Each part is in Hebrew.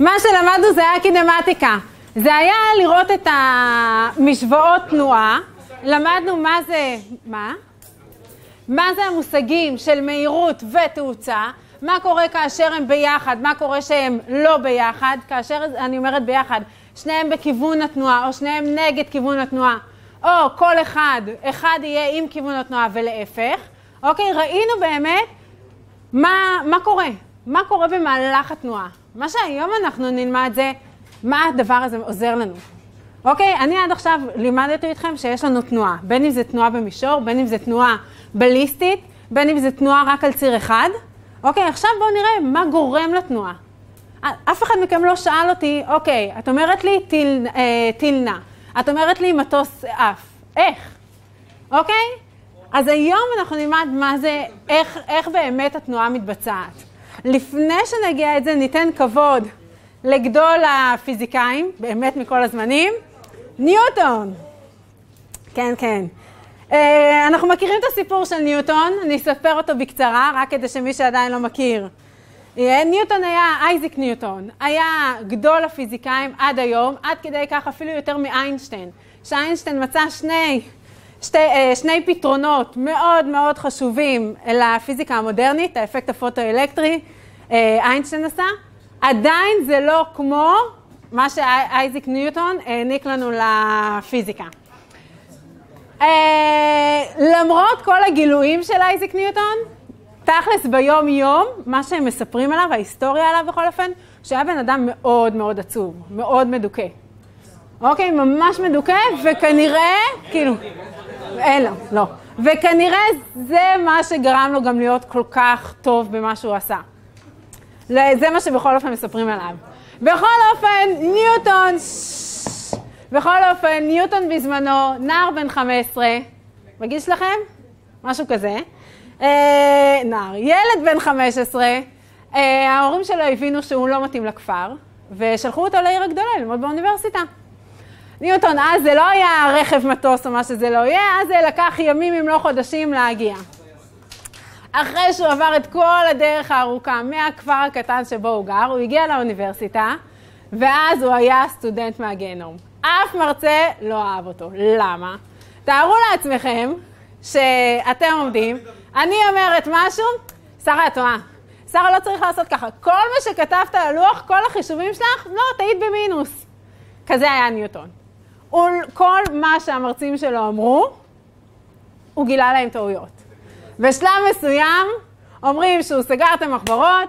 מה שלמדנו זה היה קינמטיקה. זה היה לראות את המשוואות תנועה. למדנו מה זה, מה? מה זה המושגים של מהירות ותאוצה, מה קורה כאשר הם ביחד, מה קורה שהם לא ביחד, כאשר אני אומרת ביחד, שניהם בכיוון התנועה או שניהם נגד כיוון התנועה, או כל אחד, אחד יהיה עם כיוון התנועה ולהפך, אוקיי? ראינו באמת מה, מה קורה, מה קורה במהלך התנועה. מה שהיום אנחנו נלמד זה מה הדבר הזה עוזר לנו. אוקיי? אני עד עכשיו לימדתי אתכם שיש לנו תנועה, בין אם זה תנועה במישור, בין אם זה תנועה בליסטית, בין אם זה תנועה רק על ציר אחד. אוקיי, עכשיו בואו נראה מה גורם לתנועה. אף אחד מכם לא שאל אותי, אוקיי, את אומרת לי טיל, אה, טיל נע, את אומרת לי מטוס עף, איך? אוקיי? אז היום אנחנו נלמד מה זה, איך, איך באמת התנועה מתבצעת. לפני שנגיע את זה, ניתן כבוד לגדול הפיזיקאים, באמת מכל הזמנים, ניוטון. כן, כן. Uh, אנחנו מכירים את הסיפור של ניוטון, אני אספר אותו בקצרה, רק כדי שמי שעדיין לא מכיר. Uh, ניוטון היה, אייזיק ניוטון, היה גדול הפיזיקאים עד היום, עד כדי כך אפילו יותר מאיינשטיין. שאיינשטיין מצא שני, שתי, uh, שני פתרונות מאוד מאוד חשובים לפיזיקה המודרנית, האפקט הפוטואלקטרי, uh, איינשטיין עשה. עדיין זה לא כמו מה שאייזיק ניוטון העניק לנו לפיזיקה. אה, למרות כל הגילויים של אייזיק ניוטון, תכלס ביום יום, מה שהם מספרים עליו, ההיסטוריה עליו בכל אופן, שהיה בן אדם מאוד מאוד עצוב, מאוד מדוכא. אוקיי, ממש מדוכא, וכנראה, כאילו, אין לו, לא. וכנראה זה מה שגרם לו גם להיות כל כך טוב במה שהוא עשה. זה מה שבכל אופן מספרים עליו. בכל אופן, ניוטון, בכל אופן, ניוטון בזמנו, נער בן 15, בגיל שלכם? משהו כזה. אה, נער, ילד בן 15, אה, ההורים שלו הבינו שהוא לא מתאים לכפר, ושלחו אותו לעיר הגדולה ללמוד באוניברסיטה. ניוטון, אז זה לא היה רכב מטוס או מה שזה לא יהיה, אז זה לקח ימים אם לא חודשים להגיע. אחרי שהוא עבר את כל הדרך הארוכה מהכפר הקטן שבו הוא גר, הוא הגיע לאוניברסיטה, ואז הוא היה סטודנט מהגיהנום. אף מרצה לא אהב אותו. למה? תארו לעצמכם שאתם עומדים, אני אומרת משהו, שרה, את טועה. שרה לא צריך לעשות ככה. כל מה שכתבת על הלוח, כל החישובים שלך, לא, טעית במינוס. כזה היה ניוטון. כל מה שהמרצים שלו אמרו, הוא גילה להם טעויות. בשלב מסוים אומרים שהוא סגר את המחברות,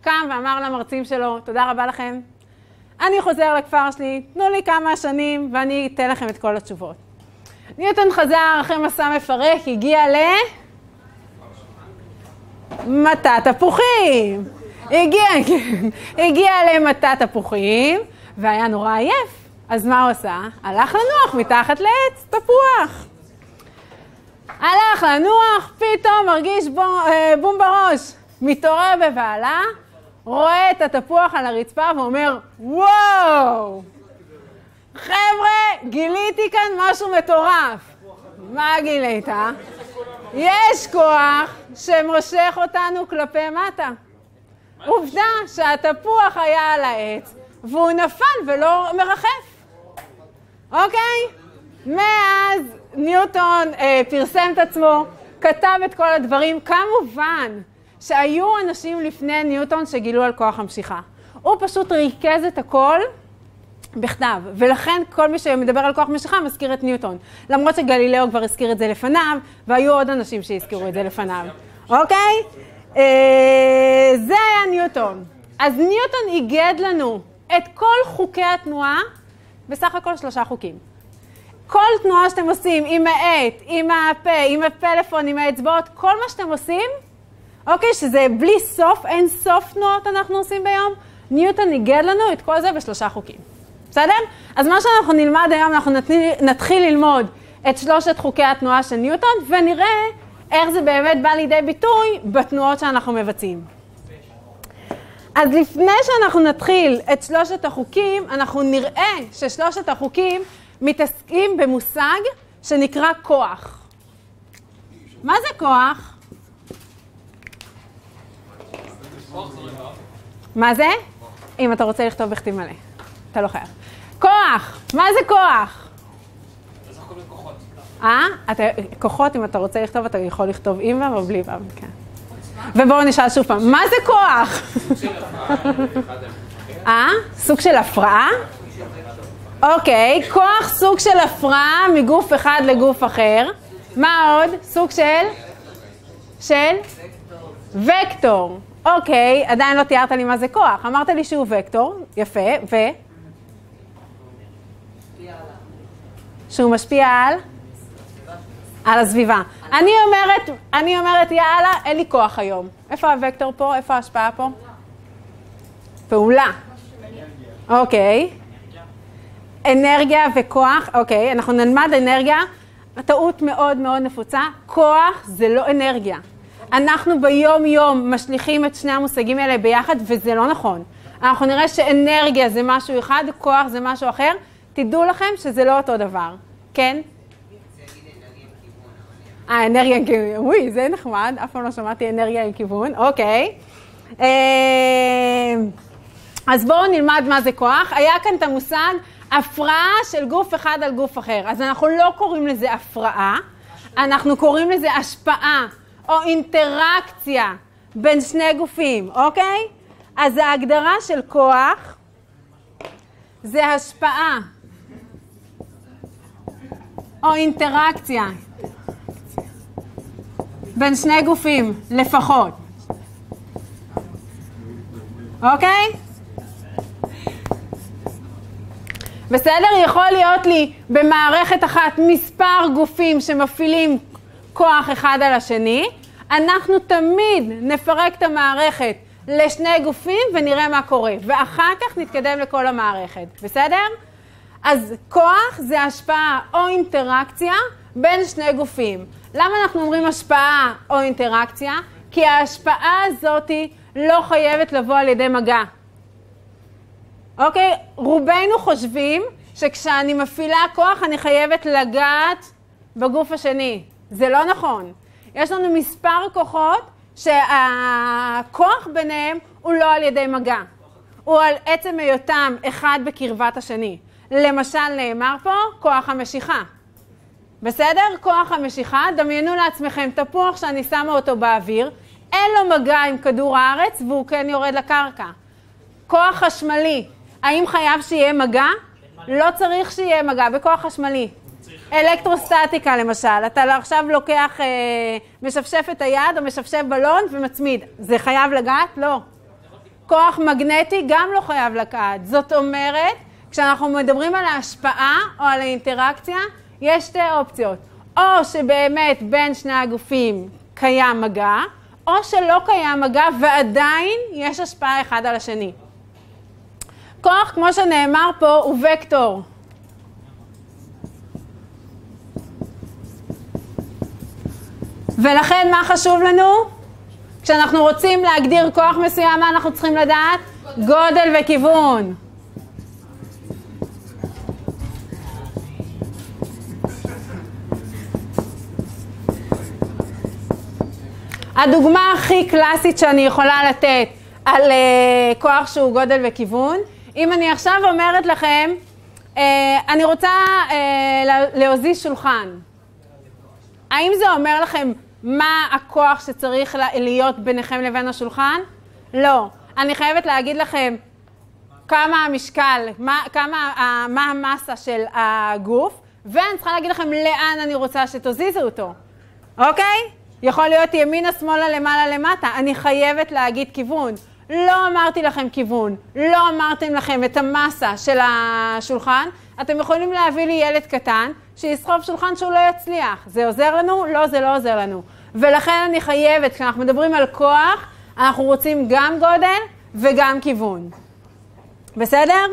קם ואמר למרצים שלו, תודה רבה לכם, אני חוזר לכפר שלי, תנו לי כמה שנים ואני אתן לכם את כל התשובות. ניוטון חזר אחרי מסע מפרק, הגיע ל... מטע תפוחים. הגיע, הגיע למטע תפוחים, והיה נורא עייף. אז מה הוא עשה? הלך לנוח מתחת לעץ תפוח. הלך לנוח, פתאום מרגיש בום, אה, בום בראש. מתעורר בבהלה, רואה את התפוח על הרצפה ואומר, וואו! חבר'ה, גיליתי כאן משהו מטורף. מה גילית? יש כוח שמושך אותנו כלפי מטה. עובדה שהתפוח היה על העץ והוא נפל ולא מרחף. אוקיי? מאז ניוטון אה, פרסם את עצמו, כתב את כל הדברים, כמובן שהיו אנשים לפני ניוטון שגילו על כוח המשיכה. הוא פשוט ריכז את הכל בכתב, ולכן כל מי שמדבר על כוח משיכה מזכיר את ניוטון. למרות שגלילאו כבר הזכיר את זה לפניו, והיו עוד אנשים שהזכירו את זה לפניו, אוקיי? אה, זה היה ניוטון. אז ניוטון איגד לנו את כל חוקי התנועה, בסך הכל שלושה חוקים. כל תנועה שאתם עושים, עם העט, עם הפה, עם הפלאפון, עם האצבעות, כל מה שאתם עושים, אוקיי, שזה בלי סוף, אין סוף תנועות אנחנו עושים ביום, ניוטון ניגד לנו את כל זה בשלושה חוקים. בסדר? אז מה שאנחנו נלמד היום, אנחנו נתחיל, נתחיל ללמוד את שלושת חוקי התנועה של ניוטון, ונראה איך זה באמת בא לידי ביטוי בתנועות שאנחנו מבצעים. אז לפני שאנחנו נתחיל את שלושת החוקים, אנחנו נראה ששלושת החוקים מתעסקים במושג שנקרא כוח. מה זה כוח? מה זה? אם אתה רוצה לכתוב בכתיב מלא. אתה לא חייב. כוח! מה זה כוח? אה? כוחות, אם אתה רוצה לכתוב, אתה יכול לכתוב עם ו' או בלי ו', כן. ובואו נשאל שוב פעם, מה זה כוח? אה? סוג של הפרעה? אוקיי, כוח סוג של הפרעה מגוף אחד לגוף אחר. מה עוד? סוג של? של? וקטור. אוקיי, עדיין לא תיארת לי מה זה כוח. אמרת לי שהוא וקטור, יפה, ו? שהוא משפיע על? על הסביבה. אני אומרת, אני אומרת, יאללה, אין לי כוח היום. איפה הוקטור פה? איפה ההשפעה פה? פעולה. אוקיי. אנרגיה וכוח, אוקיי, אנחנו נלמד אנרגיה. טעות מאוד מאוד נפוצה, כוח זה לא אנרגיה. אנחנו ביום יום משליכים את שני המושגים האלה ביחד, וזה לא נכון. אנחנו נראה שאנרגיה זה משהו אחד, כוח זה משהו אחר. תדעו לכם שזה לא אותו דבר. כן? אה, אנרגיה עם כיוון, אוי, זה נחמד, אף פעם לא שמעתי אנרגיה עם כיוון, אוקיי. אה, אז בואו נלמד מה זה כוח. היה כאן את המושג הפרעה של גוף אחד על גוף אחר. אז אנחנו לא קוראים לזה הפרעה, אנחנו קוראים לזה השפעה או אינטראקציה בין שני גופים, אוקיי? אז ההגדרה של כוח זה השפעה או אינטראקציה בין שני גופים לפחות, אוקיי? בסדר? יכול להיות לי במערכת אחת מספר גופים שמפעילים כוח אחד על השני. אנחנו תמיד נפרק את המערכת לשני גופים ונראה מה קורה, ואחר כך נתקדם לכל המערכת, בסדר? אז כוח זה השפעה או אינטראקציה בין שני גופים. למה אנחנו אומרים השפעה או אינטראקציה? כי ההשפעה הזאת לא חייבת לבוא על ידי מגע. אוקיי? רובנו חושבים שכשאני מפעילה כוח אני חייבת לגעת בגוף השני. זה לא נכון. יש לנו מספר כוחות שהכוח ביניהם הוא לא על ידי מגע. הוא על עצם היותם אחד בקרבת השני. למשל נאמר פה כוח המשיכה. בסדר? כוח המשיכה, דמיינו לעצמכם תפוח שאני שמה אותו באוויר, אין לו מגע עם כדור הארץ והוא כן יורד לקרקע. כוח חשמלי, האם חייב שיהיה מגע? לא צריך שיהיה מגע בכוח חשמלי. אלקטרוסטטיקה למשל, אתה עכשיו לוקח, אה, משפשף את היד או משפשף בלון ומצמיד, זה חייב לגעת? לא. כוח מגנטי גם לא חייב לגעת. זאת אומרת, כשאנחנו מדברים על ההשפעה או על האינטראקציה, יש שתי אופציות. או שבאמת בין שני הגופים קיים מגע, או שלא קיים מגע ועדיין יש השפעה אחד על השני. כוח, כמו שנאמר פה, הוא וקטור. ולכן מה חשוב לנו? כשאנחנו רוצים להגדיר כוח מסוים, מה אנחנו צריכים לדעת? גודל וכיוון. הדוגמה הכי קלאסית שאני יכולה לתת על uh, כוח שהוא גודל וכיוון, אם אני עכשיו אומרת לכם, uh, אני רוצה uh, שולחן, האם זה אומר לכם מה הכוח שצריך להיות ביניכם לבין השולחן? לא. אני חייבת להגיד לכם כמה המשקל, מה, כמה, uh, מה המסה של הגוף, ואני צריכה להגיד לכם לאן אני רוצה שתזיזו אותו, אוקיי? יכול להיות ימינה, שמאלה, למעלה, למטה. אני חייבת להגיד כיוון. לא אמרתי לכם כיוון, לא אמרתם לכם את המסה של השולחן, אתם יכולים להביא לי ילד קטן שיסחוב שולחן שהוא לא יצליח. זה עוזר לנו? לא, זה לא עוזר לנו. ולכן אני חייבת, כשאנחנו מדברים על כוח, אנחנו רוצים גם גודל וגם כיוון. בסדר?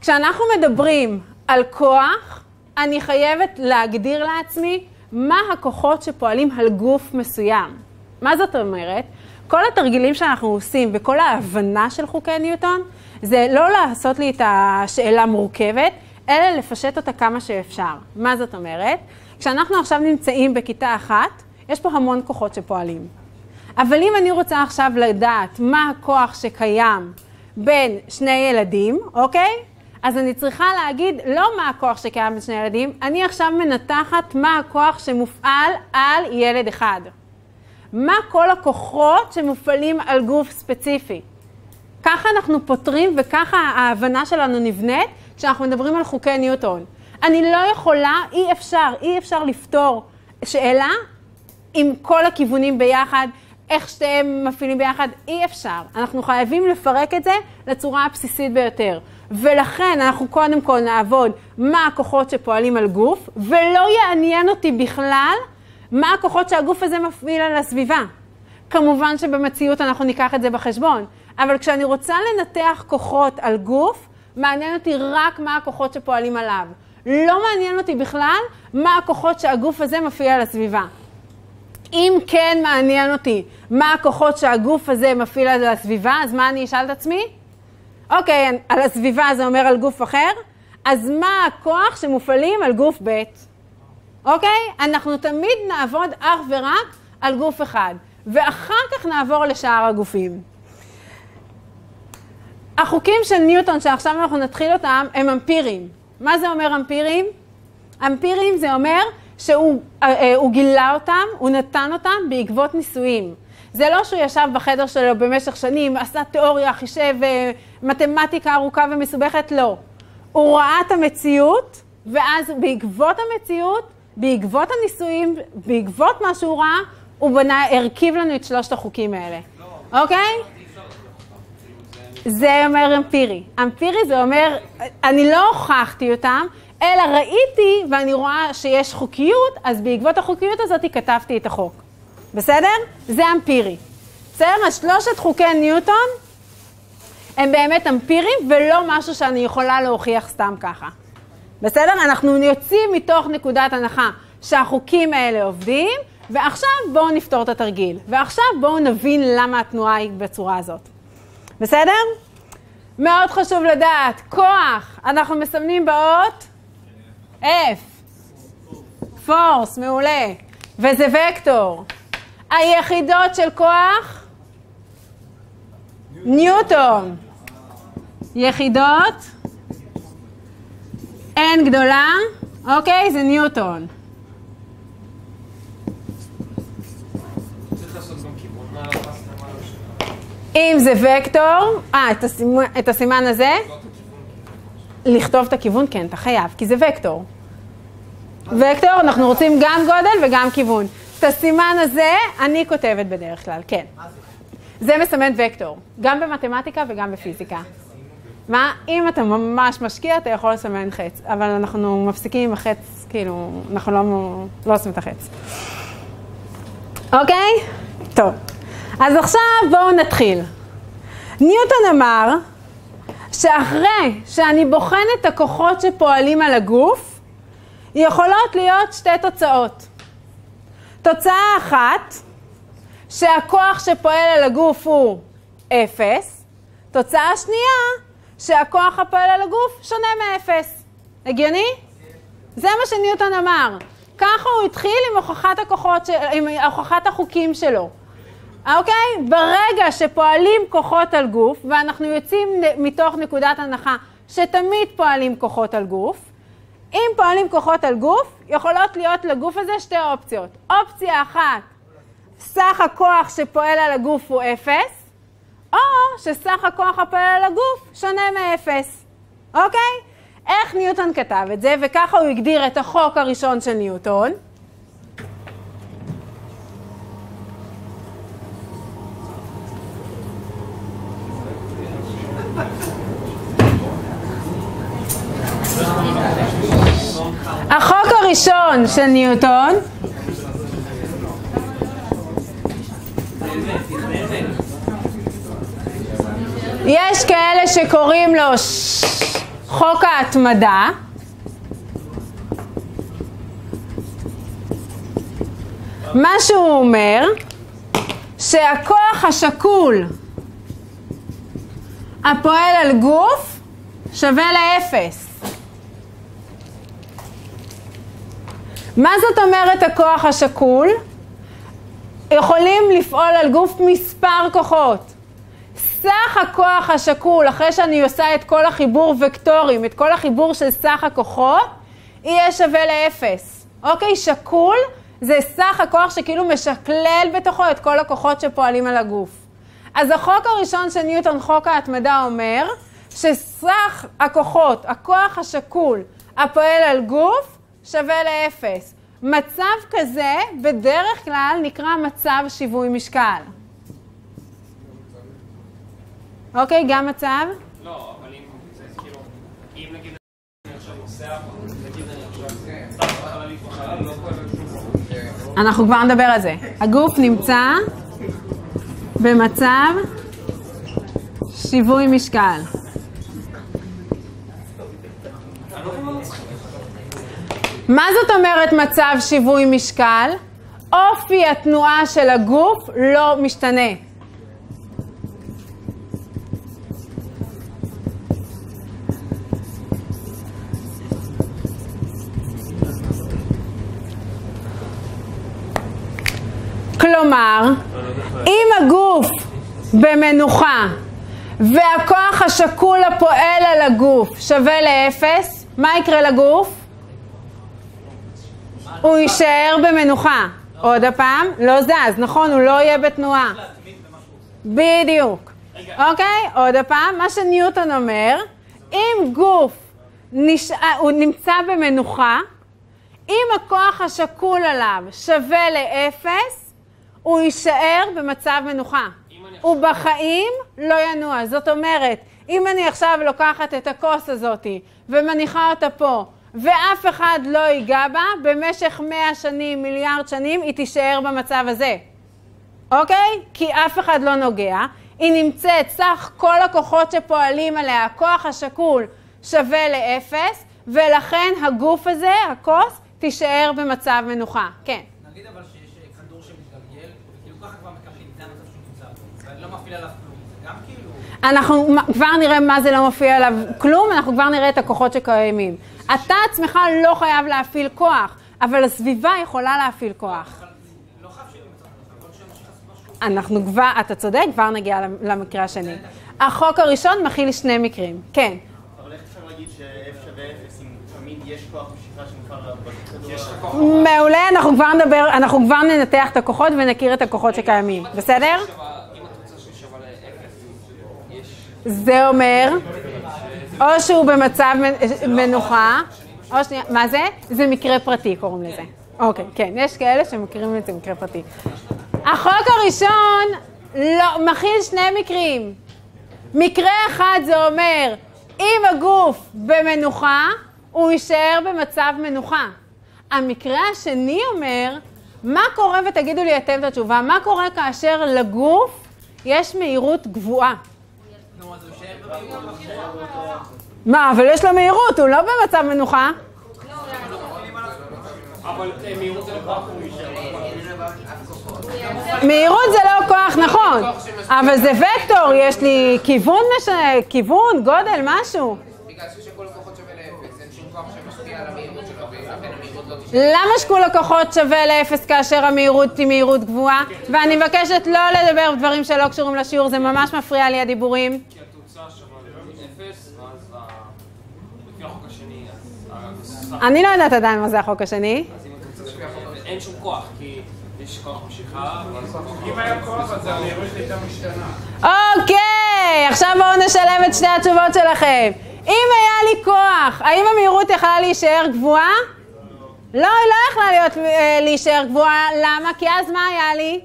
כשאנחנו מדברים על כוח, אני חייבת להגדיר לעצמי מה הכוחות שפועלים על גוף מסוים. מה זאת אומרת? כל התרגילים שאנחנו עושים וכל ההבנה של חוקי ניוטון, זה לא לעשות לי את השאלה מורכבת, אלא לפשט אותה כמה שאפשר. מה זאת אומרת? כשאנחנו עכשיו נמצאים בכיתה אחת, יש פה המון כוחות שפועלים. אבל אם אני רוצה עכשיו לדעת מה הכוח שקיים בין שני ילדים, אוקיי? אז אני צריכה להגיד לא מה הכוח שקיים בין שני ילדים, אני עכשיו מנתחת מה הכוח שמופעל על ילד אחד. מה כל הכוחות שמופעלים על גוף ספציפי. ככה אנחנו פותרים וככה ההבנה שלנו נבנית כשאנחנו מדברים על חוקי ניוטון. אני לא יכולה, אי אפשר, אי אפשר לפתור שאלה עם כל הכיוונים ביחד, איך שתיהם מפעילים ביחד, אי אפשר. אנחנו חייבים לפרק את זה לצורה הבסיסית ביותר. ולכן אנחנו קודם כל נעבוד מה הכוחות שפועלים על גוף, ולא יעניין אותי בכלל מה הכוחות שהגוף הזה מפעיל על הסביבה. כמובן שבמציאות אנחנו ניקח את זה בחשבון, אבל כשאני רוצה לנתח כוחות על גוף, מעניין אותי רק מה הכוחות שפועלים עליו. לא מעניין אותי בכלל מה הכוחות שהגוף הזה מפעיל על הסביבה. אם כן מעניין אותי מה הכוחות שהגוף הזה מפעיל על הסביבה, אז מה אני אשאל את עצמי? אוקיי, על הסביבה זה אומר על גוף אחר, אז מה הכוח שמופעלים על גוף ב'? אוקיי? אנחנו תמיד נעבוד אך ורק על גוף אחד, ואחר כך נעבור לשאר הגופים. החוקים של ניוטון שעכשיו אנחנו נתחיל אותם הם אמפיריים. מה זה אומר אמפיריים? אמפיריים זה אומר שהוא אה, אה, גילה אותם, הוא נתן אותם בעקבות ניסויים. זה לא שהוא ישב בחדר שלו במשך שנים, עשה תיאוריה, חישב אה, מתמטיקה ארוכה ומסובכת, לא. הוא ראה את המציאות, ואז בעקבות המציאות, בעקבות הניסויים, בעקבות מה שהוא ראה, הוא בנה, הרכיב לנו את שלושת החוקים האלה, אוקיי? זה אומר אמפירי. אמפירי זה אומר, אני לא הוכחתי אותם, אלא ראיתי ואני רואה שיש חוקיות, אז בעקבות החוקיות הזאת כתבתי את החוק. בסדר? זה אמפירי. בסדר? אז שלושת חוקי ניוטון הם באמת אמפיריים ולא משהו שאני יכולה להוכיח סתם ככה. בסדר? אנחנו יוצאים מתוך נקודת הנחה שהחוקים האלה עובדים, ועכשיו בואו נפתור את התרגיל. ועכשיו בואו נבין למה התנועה היא בצורה הזאת. בסדר? מאוד חשוב לדעת, כוח, אנחנו מסמנים באות F, פורס, מעולה, וזה וקטור. היחידות של כוח, ניוטון. יחידות, N גדולה, אוקיי? זה ניוטון. אם זה וקטור, אה, את, הסימ... את הסימן הזה, לכתוב את הכיוון, כן, אתה חייב, כי זה וקטור. וקטור, אנחנו רוצים גם גודל וגם כיוון. את הסימן הזה אני כותבת בדרך כלל, כן. זה מסמן וקטור, גם במתמטיקה וגם בפיזיקה. מה? אם אתה ממש משקיע, אתה יכול לסמן חץ, אבל אנחנו מפסיקים עם החץ, כאילו, אנחנו לא, לא עושים את החץ. אוקיי? טוב. אז עכשיו בואו נתחיל. ניוטון אמר שאחרי שאני בוחנת את הכוחות שפועלים על הגוף, יכולות להיות שתי תוצאות. תוצאה אחת, שהכוח שפועל על הגוף הוא אפס, תוצאה שנייה, שהכוח הפועל על הגוף שונה מאפס. הגיוני? זה מה שניוטון אמר. ככה הוא התחיל עם הוכחת הכוחות, עם הוכחת החוקים שלו. אוקיי? ברגע שפועלים כוחות על גוף, ואנחנו יוצאים מתוך נקודת הנחה שתמיד פועלים כוחות על גוף, אם פועלים כוחות על גוף, יכולות להיות לגוף הזה שתי אופציות. אופציה אחת, סך הכוח שפועל על הגוף הוא אפס, או שסך הכוח הפועל על הגוף שונה מאפס, אוקיי? איך ניוטון כתב את זה, וככה הוא הגדיר את החוק הראשון של ניוטון. החוק הראשון של ניוטון יש כאלה שקוראים לו חוק ההתמדה. מה שהוא אומר, שהכוח השקול הפועל על גוף שווה לאפס. מה זאת אומרת הכוח השקול? יכולים לפעול על גוף מספר כוחות. סך הכוח השקול, אחרי שאני עושה את כל החיבור וקטורים, את כל החיבור של סך הכוחות, יהיה שווה לאפס. אוקיי? שקול זה סך הכוח שכאילו משקלל בתוכו את כל הכוחות שפועלים על הגוף. אז החוק הראשון של ניוטון, חוק ההתמדה, אומר שסך הכוחות, הכוח השקול הפועל על גוף, שווה לאפס. מצב כזה בדרך כלל נקרא מצב שיווי משקל. אוקיי, גם מצב? לא, אבל אם זה כאילו, אם נגיד אני עכשיו נוסע, נגיד אני עכשיו סתם בחללית בחלל, לא כואב שום. אנחנו כבר נדבר על זה. הגוף נמצא במצב שיווי משקל. מה זאת אומרת מצב שיווי משקל? אופי התנועה של הגוף לא משתנה. כלומר, אם הגוף במנוחה והכוח השקול הפועל על הגוף שווה לאפס, מה יקרה לגוף? הוא יישאר במנוחה. עוד הפעם, לא זז, נכון, הוא לא יהיה בתנועה. בדיוק. אוקיי? עוד הפעם, מה שניוטון אומר, אם גוף נשאר, הוא נמצא במנוחה, אם הכוח השקול עליו שווה לאפס, הוא יישאר במצב מנוחה. הוא בחיים לא ינוע. זאת אומרת, אם אני עכשיו לוקחת את הכוס הזאתי ומניחה אותה פה, ואף אחד לא ייגע בה, במשך מאה שנים, מיליארד שנים, היא תישאר במצב הזה. אוקיי? כי אף אחד לא נוגע. היא נמצאת, סך כל הכוחות שפועלים עליה, הכוח השקול שווה לאפס, ולכן הגוף הזה, הכוס, תישאר במצב מנוחה. כן. נגיד אבל שיש אה, כדור שמתגלגל, וכאילו ככה כבר מקבלים, זה המצב שהוא נמצא בו, ואני לא מפעיל עליו כלום, זה גם כאילו... אנחנו כבר נראה מה זה לא מופיע עליו כלום, אנחנו כבר נראה את הכוחות שקיימים. אתה עצמך לא חייב להפעיל כוח, אבל הסביבה יכולה להפעיל כוח. אנחנו כבר, אתה צודק, כבר נגיע למ- למקרה השני. החוק הראשון מכיל שני מקרים. כן. אבל איך אפשר להגיד ש-F שווה 0 אם תמיד יש כוח משיכה כוח מעולה, אנחנו כבר נדבר, אנחנו כבר ננתח את הכוחות ונכיר את הכוחות שקיימים. בסדר? שווה- אם התוצאה שלי שווה לאפס, יש... זה אומר, או שהוא במצב מ- מנוחה, או שנייה, מה זה? זה מקרה פרטי קוראים לזה. אוקיי, כן, יש כאלה שמכירים את זה מקרה פרטי. החוק הראשון לא, מכיל שני מקרים. מקרה אחד זה אומר, אם הגוף במנוחה, הוא יישאר במצב מנוחה. המקרה השני אומר, מה קורה, ותגידו לי אתם את התשובה, מה קורה כאשר לגוף יש מהירות גבוהה? נו, אז הוא יישאר במהירות. מה, אבל יש לו מהירות, הוא לא במצב מנוחה. אה, מהירות זה לא כוח. מהירות זה לא כוח, נכון, אבל זה וקטור, יש לי כיוון משנה, כיוון, גודל, משהו. לא. למה שקול הכוחות שווה לאפס כאשר המהירות היא מהירות גבוהה? ואני מבקשת לא לדבר דברים שלא קשורים לשיעור, זה ממש מפריע לי הדיבורים. כי התוצאה שווה לאפס, ואז ה- לפי החוק השני, אז ה- אני לא יודעת עדיין מה זה החוק השני. אין שום כוח, כי יש כוח משיכה. אם היה כוח אז המהירות הייתה משתנה. אוקיי, עכשיו בואו נשלב את שתי התשובות שלכם. אם היה לי כוח, האם המהירות יכלה להישאר גבוהה? לא, היא לא יכלה להיות, אה, להישאר גבוהה. למה? כי אז מה היה לי?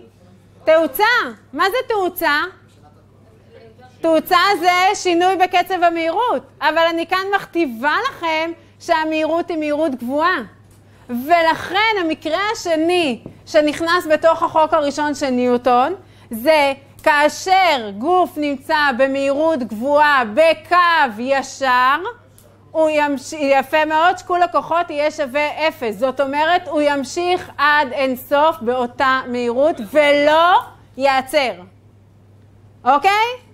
תאוצה. מה זה תאוצה? תאוצה זה שינוי בקצב המהירות, אבל אני כאן מכתיבה לכם שהמהירות היא מהירות גבוהה. ולכן המקרה השני שנכנס בתוך החוק הראשון של ניוטון, זה כאשר גוף נמצא במהירות גבוהה בקו ישר, הוא ימש... יפה מאוד, שקול הכוחות יהיה שווה אפס. זאת אומרת, הוא ימשיך עד אינסוף באותה מהירות ולא ייעצר. אוקיי?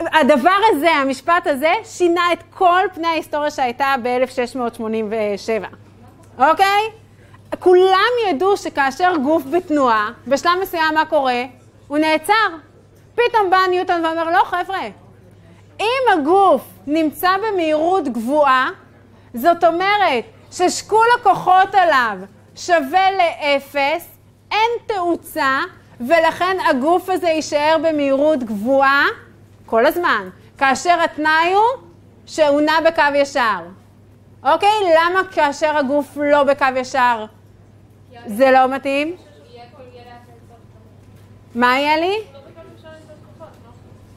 הדבר הזה, המשפט הזה, שינה את כל פני ההיסטוריה שהייתה ב-1687, אוקיי? כולם ידעו שכאשר גוף בתנועה, בשלב מסוים מה קורה? הוא נעצר. פתאום בא ניוטון ואומר, לא חבר'ה, אם הגוף נמצא במהירות גבוהה, זאת אומרת ששקול הכוחות עליו שווה לאפס, אין תאוצה, ולכן הגוף הזה יישאר במהירות גבוהה כל הזמן, כאשר התנאי הוא שהוא נע בקו ישר. אוקיי? למה כאשר הגוף לא בקו ישר זה לא מתאים? מה יהיה לי?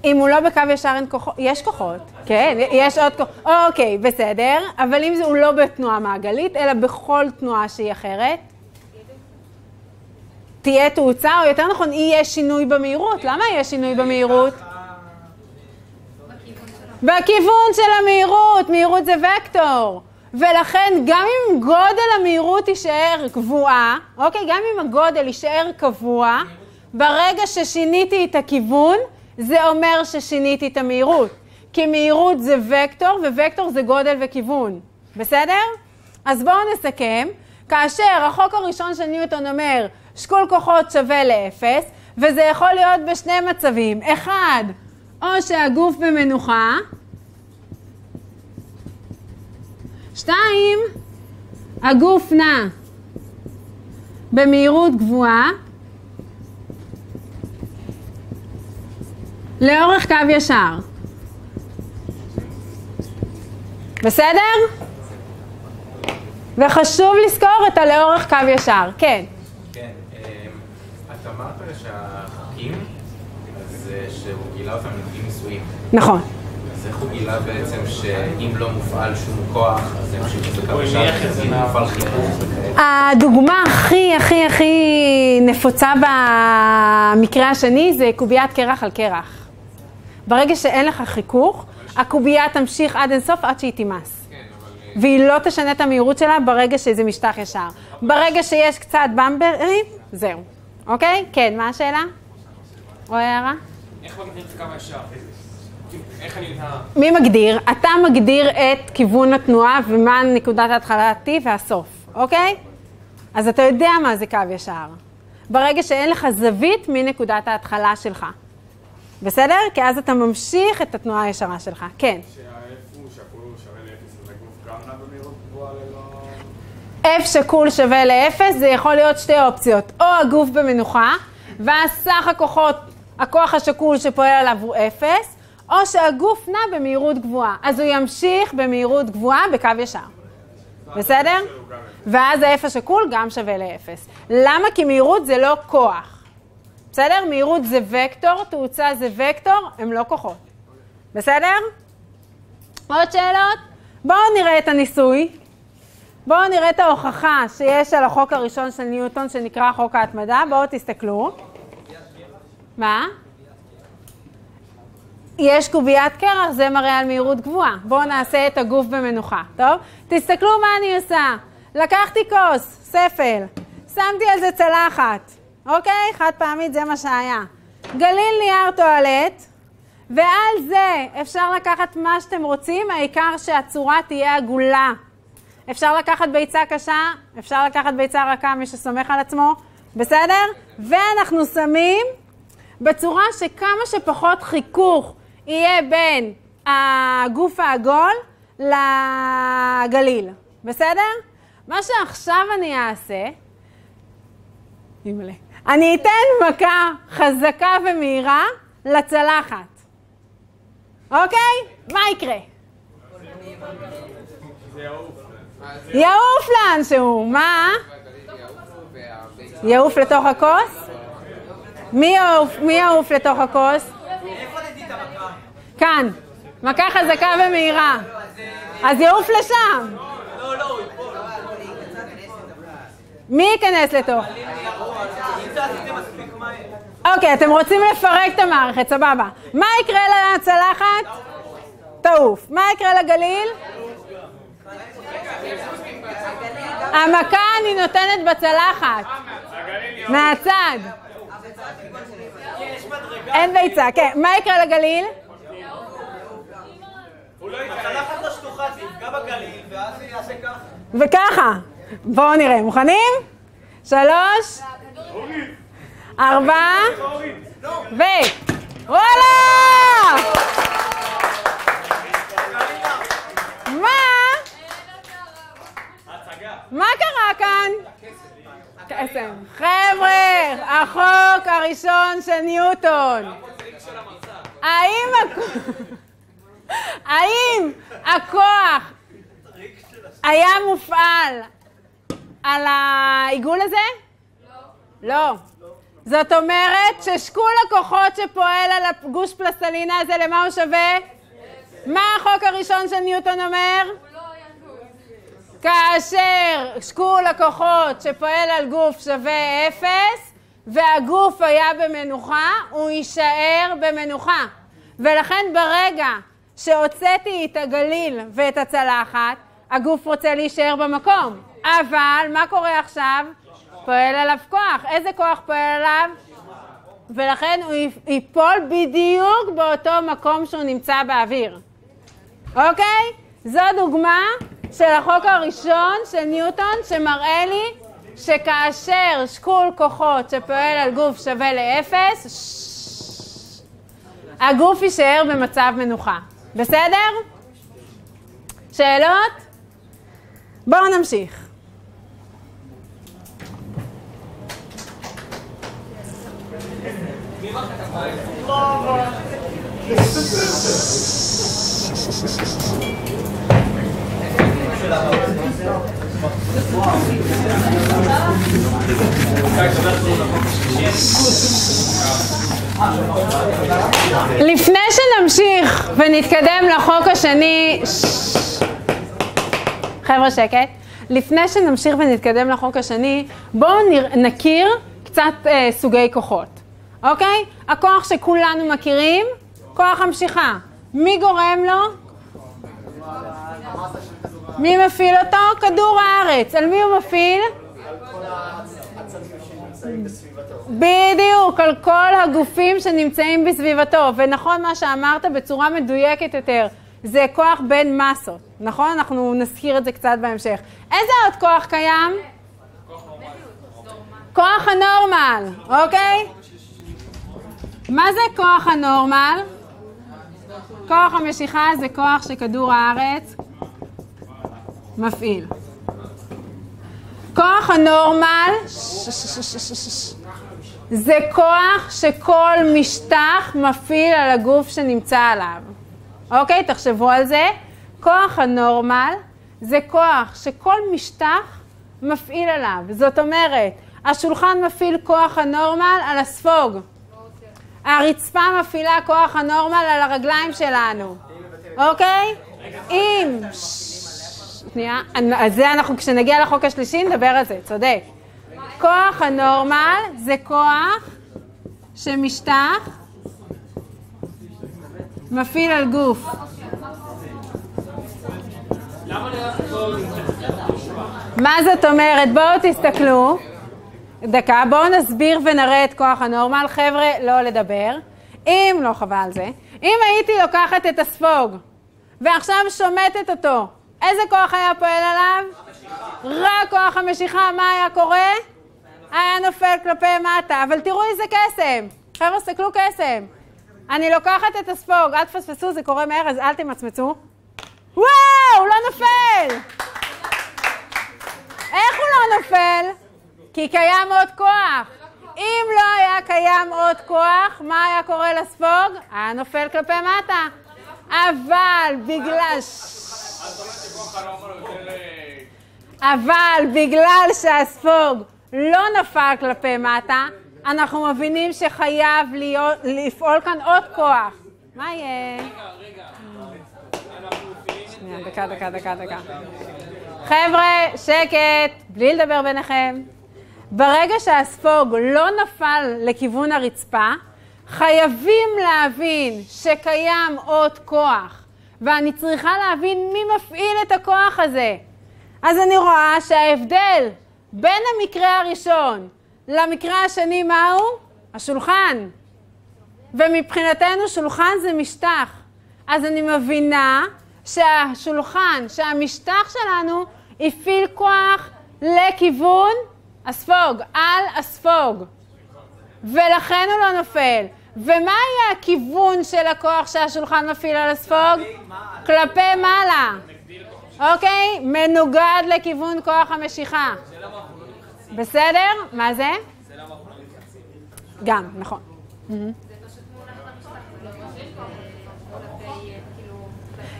אם הוא לא בקו ישר אין כוחות, יש כוחות, כן, יש עוד כוחות, אוקיי, בסדר, אבל אם הוא לא בתנועה מעגלית, אלא בכל תנועה שהיא אחרת, תהיה תאוצה, או יותר נכון, יהיה שינוי במהירות. למה יהיה שינוי במהירות? בכיוון של המהירות, מהירות זה וקטור. ולכן גם אם גודל המהירות יישאר קבועה, אוקיי, גם אם הגודל יישאר קבוע, ברגע ששיניתי את הכיוון, זה אומר ששיניתי את המהירות. כי מהירות זה וקטור, ווקטור זה גודל וכיוון. בסדר? אז בואו נסכם. כאשר החוק הראשון של ניוטון אומר שקול כוחות שווה לאפס, וזה יכול להיות בשני מצבים. אחד, או שהגוף במנוחה, שתיים, הגוף נע במהירות גבוהה לאורך קו ישר. בסדר? וחשוב לזכור את הלאורך קו ישר. כן אמ, את אמרת שהחוקים, אז אה, שהוא גילה אותם לפי ניסויים. נכון. אז איך הוא גילה בעצם שאם לא מופעל שום כוח, אז ימשיך ישר, את וכאלה? הדוגמה הכי הכי הכי נפוצה במקרה השני זה קוביית קרח על קרח. ברגע שאין לך חיכוך, הקובייה תמשיך עד אינסוף עד שהיא תימס. והיא לא תשנה את המהירות שלה ברגע שזה משטח ישר. ברגע שיש קצת במברים, זהו. אוקיי? כן, מה השאלה? או הערה? איך מגדיר את הקו הישר? איך אני יודע... מי מגדיר? אתה מגדיר את כיוון התנועה ומה נקודת ההתחלה T והסוף, אוקיי? אז אתה יודע מה זה קו ישר. ברגע שאין לך זווית מנקודת ההתחלה שלך. בסדר? כי אז אתה ממשיך את התנועה הישרה שלך. כן. F שקול שווה לאפס, זה יכול להיות שתי אופציות. או הגוף במנוחה, ואז סך הכוחות, הכוח השקול שפועל עליו הוא אפס, או שהגוף נע במהירות גבוהה. אז הוא ימשיך במהירות גבוהה בקו ישר. בסדר? ואז ה-F השקול גם שווה לאפס. למה? כי מהירות זה לא כוח. בסדר? מהירות זה וקטור, תאוצה זה וקטור, הם לא כוחות. בסדר? עוד שאלות? בואו נראה את הניסוי. בואו נראה את ההוכחה שיש על החוק הראשון של ניוטון שנקרא חוק ההתמדה. בואו תסתכלו. מה? יש קוביית קרח, זה מראה על מהירות גבוהה. בואו נעשה את הגוף במנוחה, טוב? תסתכלו מה אני עושה. לקחתי כוס, ספל, שמתי על זה צלחת, אוקיי? חד פעמית, זה מה שהיה. גליל נייר טואלט, ועל זה אפשר לקחת מה שאתם רוצים, העיקר שהצורה תהיה עגולה. אפשר לקחת ביצה קשה, אפשר לקחת ביצה רכה, מי שסומך על עצמו, בסדר? ואנחנו שמים בצורה שכמה שפחות חיכוך יהיה בין הגוף העגול לגליל, בסדר? מה שעכשיו אני אעשה, אימא'לה, אני אתן מכה חזקה ומהירה לצלחת, אוקיי? מה יקרה? יעוף לאנשהו, מה? יעוף לתוך הכוס? מי יעוף לתוך הכוס? איפה נתתי את המכה? כאן. מכה חזקה ומהירה. אז יעוף לשם. מי ייכנס לתוך? אוקיי, אתם רוצים לפרק את המערכת, סבבה. מה יקרה לצלחת? תעוף. מה יקרה לגליל? המכה אני נותנת בצלחת. מהצד. אין ביצה, כן. מה יקרה לגליל? הצלחת לא שטוחה, זה יפגע בגליל, ואז זה יעשה ככה. וככה. בואו נראה, מוכנים? שלוש, ארבע, ו... וואלה! מה? מה קרה כאן? קסם. חבר'ה, החוק הראשון של ניוטון. האם האם הכוח היה מופעל על העיגול הזה? לא. זאת אומרת ששקול הכוחות שפועל על הגוש פלסטלינה הזה, למה הוא שווה? מה החוק הראשון של ניוטון אומר? כאשר שקול הכוחות שפועל על גוף שווה אפס והגוף היה במנוחה, הוא יישאר במנוחה. ולכן ברגע שהוצאתי את הגליל ואת הצלחת, הגוף רוצה להישאר במקום. אבל מה קורה עכשיו? פועל עליו כוח. איזה כוח פועל עליו? ולכן הוא ייפול בדיוק באותו מקום שהוא נמצא באוויר. אוקיי? זו דוגמה של החוק הראשון של ניוטון שמראה לי שכאשר שקול כוחות שפועל על גוף שווה לאפס, הגוף יישאר במצב מנוחה. בסדר? שאלות? בואו נמשיך. לפני שנמשיך ונתקדם לחוק השני, חבר'ה שקט, לפני שנמשיך ונתקדם לחוק השני, בואו נכיר קצת אה, סוגי כוחות, אוקיי? הכוח שכולנו מכירים, כוח המשיכה. מי גורם לו? מי מפעיל אותו? כדור הארץ. על מי הוא מפעיל? בדיוק, על כל הגופים שנמצאים בסביבתו. ונכון מה שאמרת בצורה מדויקת יותר, זה כוח בין מסות, נכון? אנחנו נזכיר את זה קצת בהמשך. איזה עוד כוח קיים? כוח הנורמל, אוקיי? מה זה כוח הנורמל? כוח המשיכה זה כוח שכדור הארץ מפעיל. כוח הנורמל זה כוח שכל משטח מפעיל על הגוף שנמצא עליו. אוקיי? תחשבו על זה. כוח הנורמל זה כוח שכל משטח מפעיל עליו. זאת אומרת, השולחן מפעיל כוח הנורמל על הספוג. הרצפה מפעילה כוח הנורמל על הרגליים שלנו, אוקיי? אם... שנייה, אז זה אנחנו, כשנגיע לחוק השלישי נדבר על זה, צודק. כוח הנורמל זה כוח שמשטח מפעיל על גוף. מה זאת אומרת? בואו תסתכלו. דקה, בואו נסביר ונראה את כוח הנורמל. חבר'ה, לא לדבר. אם, לא חבל על זה, אם הייתי לוקחת את הספוג ועכשיו שומטת אותו, איזה כוח היה פועל עליו? רק כוח המשיכה, מה היה קורה? היה נופל כלפי מטה, אבל תראו איזה קסם. חבר'ה, תסתכלו קסם. אני לוקחת את הספוג, אל תפספסו, זה קורה מהר, אז אל תמצמצו. וואו, לא נופל! איך הוא לא נופל? כי קיים עוד כוח. אם לא היה קיים עוד כוח, מה היה קורה לספוג? היה נופל כלפי מטה. אבל בגלל... אבל בגלל שהספוג לא נפל כלפי מטה, אנחנו מבינים שחייב להיות, לפעול כאן עוד כוח. מה יהיה? שנייה, דקה, דקה, דקה, דקה. חבר'ה, שקט, בלי לדבר ביניכם. ברגע שהספוג לא נפל לכיוון הרצפה, חייבים להבין שקיים עוד כוח, ואני צריכה להבין מי מפעיל את הכוח הזה. אז אני רואה שההבדל בין המקרה הראשון למקרה השני מהו? השולחן. ומבחינתנו שולחן זה משטח. אז אני מבינה שהשולחן, שהמשטח שלנו, הפעיל כוח לכיוון הספוג, על הספוג. ולכן הוא לא נופל. ומה יהיה הכיוון של הכוח שהשולחן מפעיל על הספוג? כלפי מעלה. אוקיי? מנוגד לכיוון כוח המשיכה. בסדר? מה זה? גם, נכון.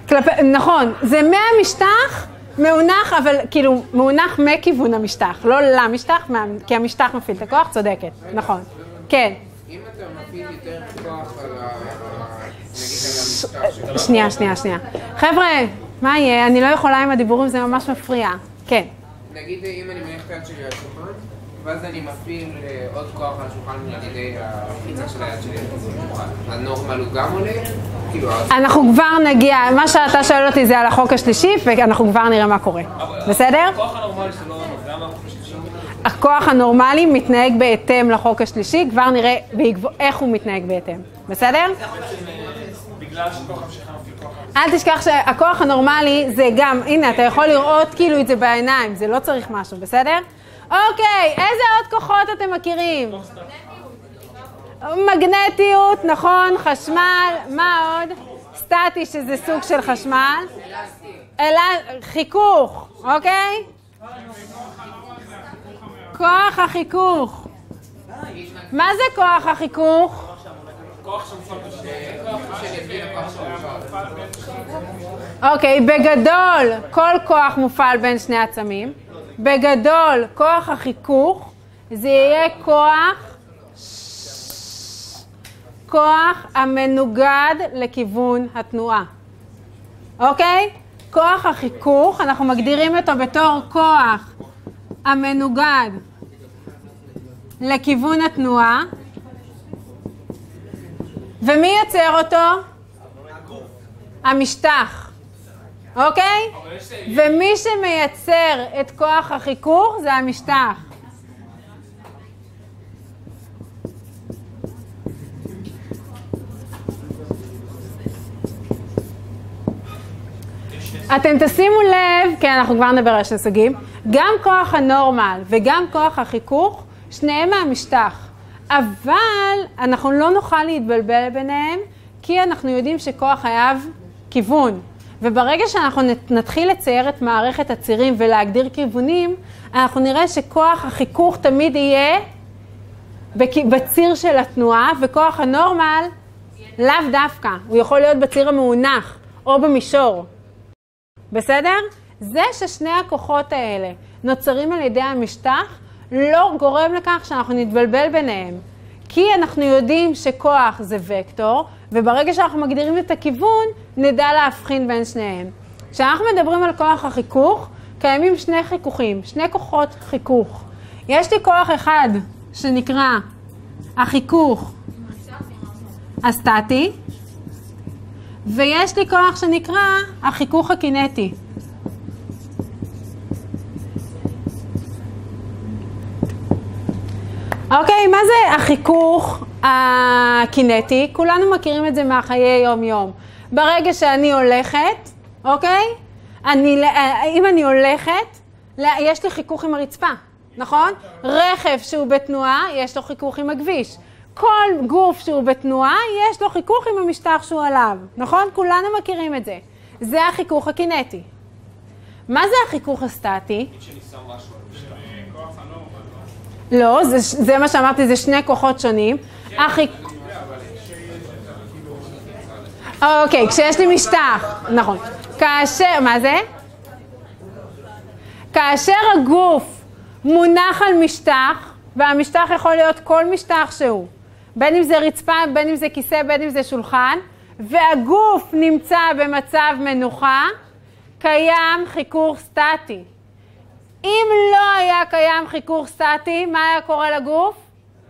כלפי, נכון, זה מהמשטח מאונח, אבל כאילו מאונח מכיוון המשטח, לא למשטח, כי המשטח מפעיל את הכוח, צודקת, נכון. כן, אם אתה מפעיל יותר כוח על ה... נגיד על המשטח שלך, שנייה, שנייה, שנייה. חבר'ה, מה יהיה? אני לא יכולה עם הדיבורים, זה ממש מפריע. כן. נגיד אם אני מניח את היד שלי על השולחן, ואז אני מפעיל אה, עוד כוח על השולחן על ידי הלחיצה של היד שלי. הנורמל הוא גם עולה? כאילו, אנחנו כבר נגיע, מה שאתה שואל אותי זה על החוק השלישי, ואנחנו כבר נראה מה קורה. בסדר? הכוח הנורמלי שלו נובע מהחוק השלישי. הכוח הנורמלי מתנהג בהתאם לחוק השלישי, כבר נראה איך הוא מתנהג בהתאם. בסדר? אל תשכח שהכוח הנורמלי זה גם, הנה, אתה יכול לראות כאילו את זה בעיניים, זה לא צריך משהו, בסדר? אוקיי, איזה עוד כוחות אתם מכירים? מגנטיות, נכון, חשמל, מה עוד? סטטי, שזה סוג של חשמל. אלא חיכוך, אוקיי? כוח החיכוך. מה זה כוח החיכוך? אוקיי, בגדול, כל כוח מופעל בין שני עצמים. בגדול, כוח החיכוך זה יהיה כוח, כוח המנוגד לכיוון התנועה. אוקיי? כוח החיכוך, אנחנו מגדירים אותו בתור כוח המנוגד לכיוון התנועה. ומי יוצר אותו? המשטח, אוקיי? ומי שמייצר את כוח החיכוך זה המשטח. אתם תשימו לב, כן, אנחנו כבר נדבר על שני סוגים, גם כוח הנורמל וגם כוח החיכוך, שניהם מהמשטח. אבל אנחנו לא נוכל להתבלבל ביניהם, כי אנחנו יודעים שכוח חייב כיוון. וברגע שאנחנו נת- נתחיל לצייר את מערכת הצירים ולהגדיר כיוונים, אנחנו נראה שכוח החיכוך תמיד יהיה בציר של התנועה, וכוח הנורמל לאו דווקא. הוא יכול להיות בציר המאונח או במישור. בסדר? זה ששני הכוחות האלה נוצרים על ידי המשטח, לא גורם לכך שאנחנו נתבלבל ביניהם. כי אנחנו יודעים שכוח זה וקטור, וברגע שאנחנו מגדירים את הכיוון, נדע להבחין בין שניהם. כשאנחנו מדברים על כוח החיכוך, קיימים שני חיכוכים, שני כוחות חיכוך. יש לי כוח אחד שנקרא החיכוך הסטטי, ויש לי כוח שנקרא החיכוך הקינטי. אוקיי, מה זה החיכוך הקינטי? כולנו מכירים את זה מהחיי יום-יום. ברגע שאני הולכת, אוקיי? אני, אם אני הולכת, יש לי חיכוך עם הרצפה, נכון? רכב שהוא בתנועה, יש לו חיכוך עם הכביש. כל גוף שהוא בתנועה, יש לו חיכוך עם המשטח שהוא עליו, נכון? כולנו מכירים את זה. זה החיכוך הקינטי. מה זה החיכוך הסטטי? לא, זה, זה מה שאמרתי, זה שני כוחות שונים. החיכ... אוקיי, כשיש לי משטח, נכון. כאשר, מה זה? כאשר הגוף מונח על משטח, והמשטח יכול להיות כל משטח שהוא, בין אם זה רצפה, בין אם זה כיסא, בין אם זה שולחן, והגוף נמצא במצב מנוחה, קיים חיכוך סטטי. אם לא היה קיים חיכוך סטטי, מה היה קורה לגוף?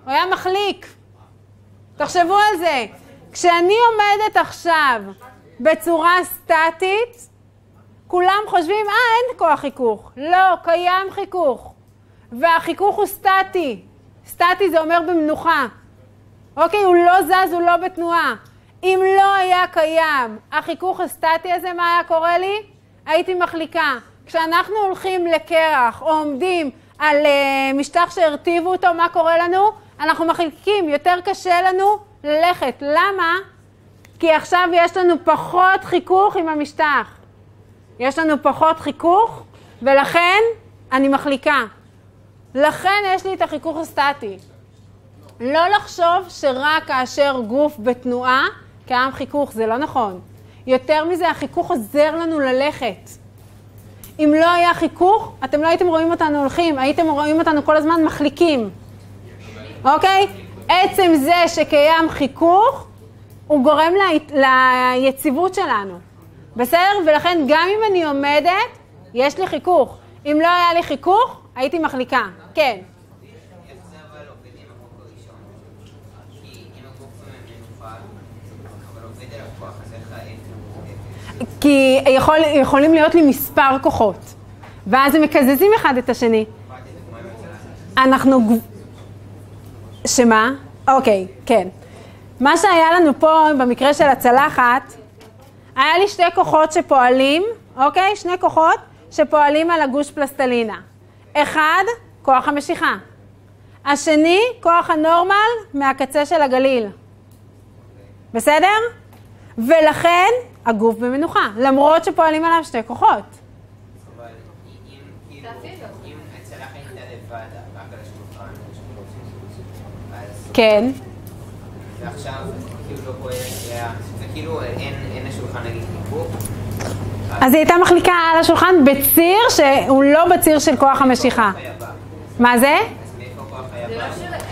הוא היה מחליק. תחשבו על זה. כשאני עומדת עכשיו בצורה סטטית, כולם חושבים, אה, אין כוח חיכוך. לא, קיים חיכוך. והחיכוך הוא סטטי. סטטי זה אומר במנוחה. אוקיי, הוא לא זז, הוא לא בתנועה. אם לא היה קיים החיכוך הסטטי הזה, מה היה קורה לי? הייתי מחליקה. כשאנחנו הולכים לקרח או עומדים על uh, משטח שהרטיבו אותו, מה קורה לנו? אנחנו מחליקים, יותר קשה לנו ללכת. למה? כי עכשיו יש לנו פחות חיכוך עם המשטח. יש לנו פחות חיכוך, ולכן אני מחליקה. לכן יש לי את החיכוך הסטטי. לא לחשוב שרק כאשר גוף בתנועה קיים חיכוך, זה לא נכון. יותר מזה, החיכוך עוזר לנו ללכת. אם לא היה חיכוך, אתם לא הייתם רואים אותנו הולכים, הייתם רואים אותנו כל הזמן מחליקים, אוקיי? עצם זה שקיים חיכוך, הוא גורם לי, ליציבות שלנו, בסדר? ולכן גם אם אני עומדת, יש לי חיכוך. אם לא היה לי חיכוך, הייתי מחליקה. כן. איך זה אבל עובד עם החוק הראשון? כי אם הגוף מנוחה, אבל עובד על הכוח, אז איך האפס? כי יכול, יכולים להיות לי מספר כוחות, ואז הם מקזזים אחד את השני. אנחנו... שמה? אוקיי, כן. מה שהיה לנו פה במקרה של הצלחת, היה לי שתי כוחות שפועלים, אוקיי? שני כוחות שפועלים על הגוש פלסטלינה. אחד, כוח המשיכה. השני, כוח הנורמל מהקצה של הגליל. בסדר? ולכן הגוף במנוחה, למרות שפועלים עליו שתי כוחות. כן. ועכשיו כאילו לא פועל, היה- זה כאילו אין אין לשולחן נגיד חיכוך, אז היא הייתה מחליקה על השולחן בציר שהוא לא בציר של כוח המשיכה. מה זה?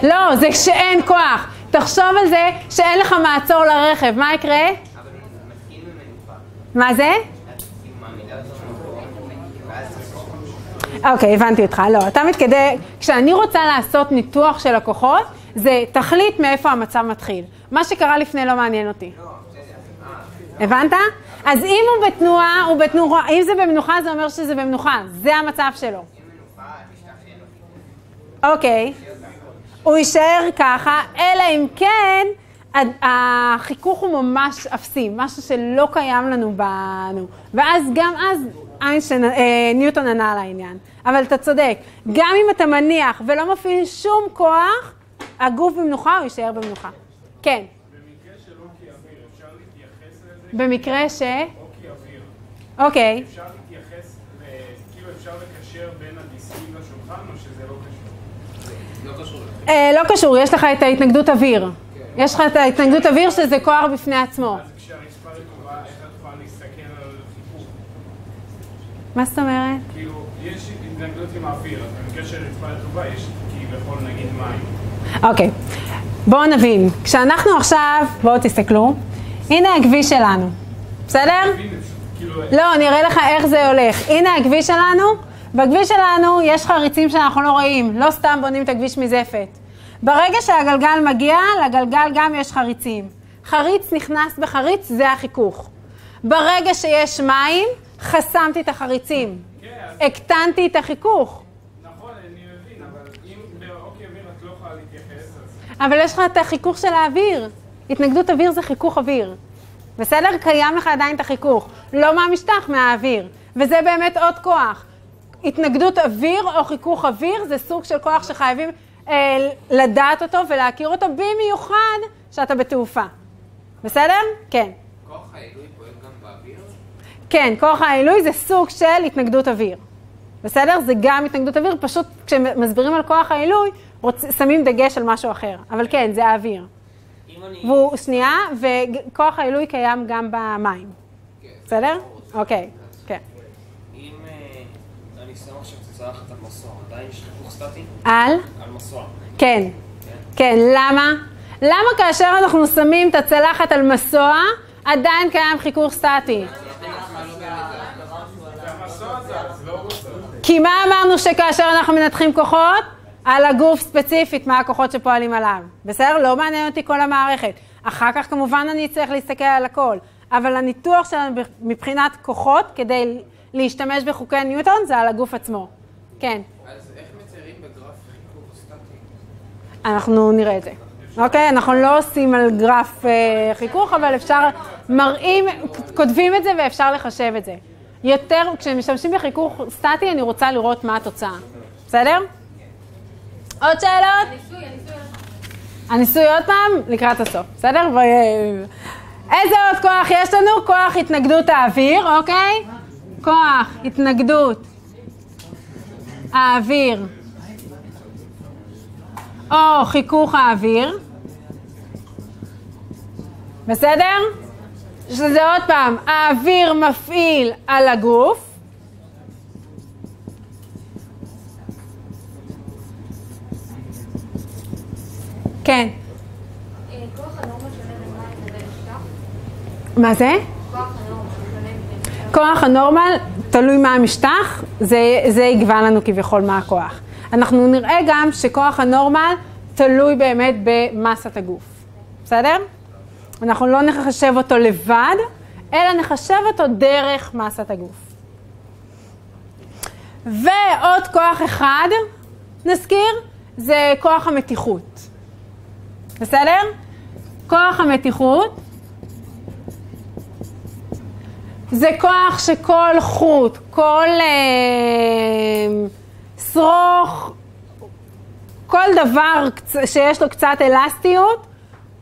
בא? לא, זה כשאין כוח. תחשוב על זה שאין לך מעצור לרכב, מה יקרה? אבל הוא מתחיל ממנוחה, מה זה? אוקיי, הבנתי אותך. לא, אתה מתקדם, כשאני רוצה לעשות ניתוח של הכוחות, זה תחליט מאיפה המצב מתחיל. מה שקרה לפני לא מעניין אותי. הבנת? אז אם הוא בתנועה, הוא בתנועה, אם זה במנוחה, זה אומר שזה במנוחה. זה המצב שלו. אוקיי. הוא יישאר ככה, אלא אם כן החיכוך הוא ממש אפסי, משהו שלא קיים לנו בנו. ואז גם אז איינשטיין, אה, ניוטון ענה על העניין. אבל אתה צודק, גם אם אתה מניח ולא מפעיל שום כוח, הגוף במנוחה הוא יישאר במנוחה. כן, במקרה ש... אוקיי. אפשר להתייחס, כאילו אפשר לקשר בין הדיסקים לשולחן או שזה לא קשור? לא קשור. אה, לא קשור, יש לך את ההתנגדות אוויר. יש לך את ההתנגדות אוויר שזה כוח בפני עצמו. אז כשהרצפה רטובה, איך את יכולה להסתכל על חיכוך? מה זאת אומרת? כאילו, יש התנגדות עם האוויר, אז במקרה של רצפה רטובה יש כביכול נגיד מים. אוקיי, בואו נבין. כשאנחנו עכשיו, בואו תסתכלו, הנה הכביש שלנו, בסדר? כאילו, לא, אני אראה לך איך זה הולך. הנה הכביש שלנו, בכביש שלנו יש חריצים שאנחנו לא רואים, לא סתם בונים את הכביש מזפת. ברגע שהגלגל מגיע, לגלגל גם יש חריצים. חריץ נכנס בחריץ, זה החיכוך. ברגע שיש מים, חסמתי את החריצים. הקטנתי את החיכוך. נכון, אני מבין, אבל אם אוויר את לא יכולה להתייחס, אז אבל יש לך את החיכוך של האוויר. התנגדות אוויר זה חיכוך אוויר. בסדר? קיים לך עדיין את החיכוך. לא מהמשטח, מהאוויר. וזה באמת עוד כוח. התנגדות אוויר או חיכוך אוויר זה סוג של כוח שחייבים לדעת אותו ולהכיר אותו, במיוחד שאתה בתעופה. בסדר? כן. כוח העילוי פועל גם באוויר? כן, כוח העילוי זה סוג של התנגדות אוויר. בסדר? זה גם התנגדות אוויר, פשוט כשמסבירים על כוח העילוי, רוצ... שמים דגש על משהו אחר. אבל כן, זה האוויר. אני... והוא, שנייה, וכוח העילוי קיים גם במים. כן. בסדר? אוקיי, כן. אם אה, אני שם עכשיו צלחת על מסוע, עדיין יש חיכוך סטטי? על? על מסוע. כן. כן, למה? למה כאשר אנחנו שמים את הצלחת על מסוע, עדיין קיים חיכוך סטטי? לא. כי מה אמרנו שכאשר אנחנו מנתחים כוחות? על הגוף ספציפית, מה הכוחות שפועלים עליו. בסדר? לא מעניין אותי כל המערכת. אחר כך כמובן אני אצטרך להסתכל על הכל. אבל הניתוח שלנו מבחינת כוחות, כדי להשתמש בחוקי ניוטון, זה על הגוף עצמו. כן, אז איך מציירים בגרף חיכוך סטטי? אנחנו נראה את זה. אוקיי? אנחנו לא עושים על גרף אה, חיכוך, אבל אפשר, מראים, כותבים את זה ואפשר לחשב את זה. יותר, כשמשתמשים בחיכוך סטטי, אני רוצה לראות מה התוצאה. בסדר? עוד שאלות? הניסוי עוד פעם, לקראת הסוף, בסדר? ו... איזה עוד כוח יש לנו? כוח התנגדות האוויר, אוקיי? כוח התנגדות האוויר או חיכוך האוויר, בסדר? שזה עוד פעם, האוויר מפעיל על הגוף. כן. משטח? מה זה? כוח הנורמל, תלוי מה המשטח, זה, זה יגוון לנו כביכול מה הכוח. אנחנו נראה גם שכוח הנורמל תלוי באמת במסת הגוף, בסדר? אנחנו לא נחשב אותו לבד, אלא נחשב אותו דרך מסת הגוף. ועוד כוח אחד, נזכיר, זה כוח המתיחות. בסדר? כוח המתיחות זה כוח שכל חוט, כל אה, שרוך, כל דבר שיש לו קצת אלסטיות,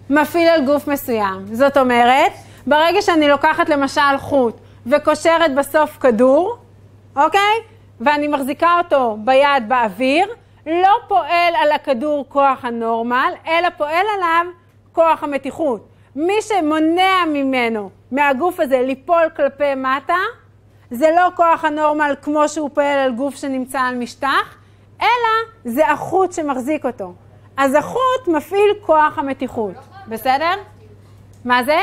מפעיל על גוף מסוים. זאת אומרת, ברגע שאני לוקחת למשל חוט וקושרת בסוף כדור, אוקיי? ואני מחזיקה אותו ביד באוויר, לא פועל על הכדור כוח הנורמל, אלא פועל עליו כוח המתיחות. מי שמונע ממנו, מהגוף הזה, ליפול כלפי מטה, זה לא כוח הנורמל כמו שהוא פועל על גוף שנמצא על משטח, אלא זה החוט שמחזיק אותו. אז החוט מפעיל כוח המתיחות, בסדר? מה זה?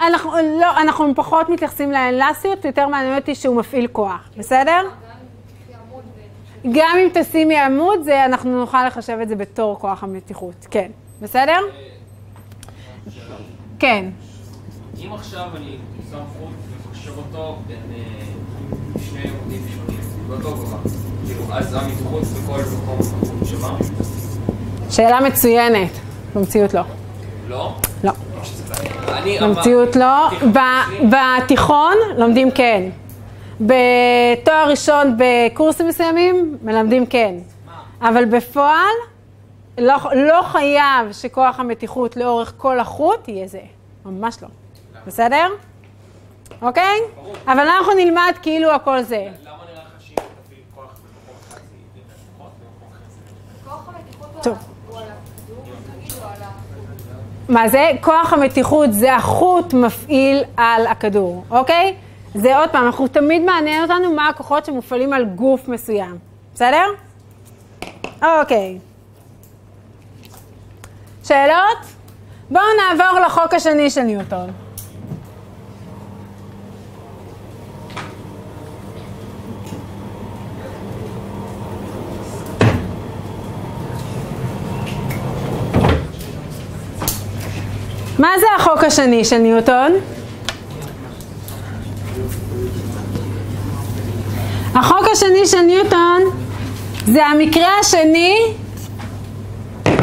אנחנו, לא, אנחנו פחות מתייחסים לאלסטיות, יותר מעניין אותי שהוא מפעיל כוח, בסדר? גם אם תשימי עמוד, זה, אנחנו נוכל לחשב את זה בתור כוח המתיחות, כן, בסדר? כן. אם עכשיו אני שם חוט אותו בין אה, שני עמודים שונים, באותו גובה, כאילו, אז המתיחות בכל מקום החוט שווה? שאלה מצוינת. במציאות לא. לא? לא. במציאות לא. בתיכון לומדים כן. בתואר ראשון בקורסים מסוימים מלמדים כן. אבל בפועל לא, לא חייב שכוח המתיחות לאורך כל החוט יהיה זה. ממש לא. בסדר? אוקיי? אבל אנחנו נלמד כאילו הכל זה. טוב. מה זה? כוח המתיחות זה החוט מפעיל על הכדור, אוקיי? זה עוד פעם, אנחנו תמיד מעניין אותנו מה הכוחות שמופעלים על גוף מסוים, בסדר? אוקיי. שאלות? בואו נעבור לחוק השני של ניוטון. מה זה החוק השני של ניוטון? החוק השני של ניוטון זה המקרה השני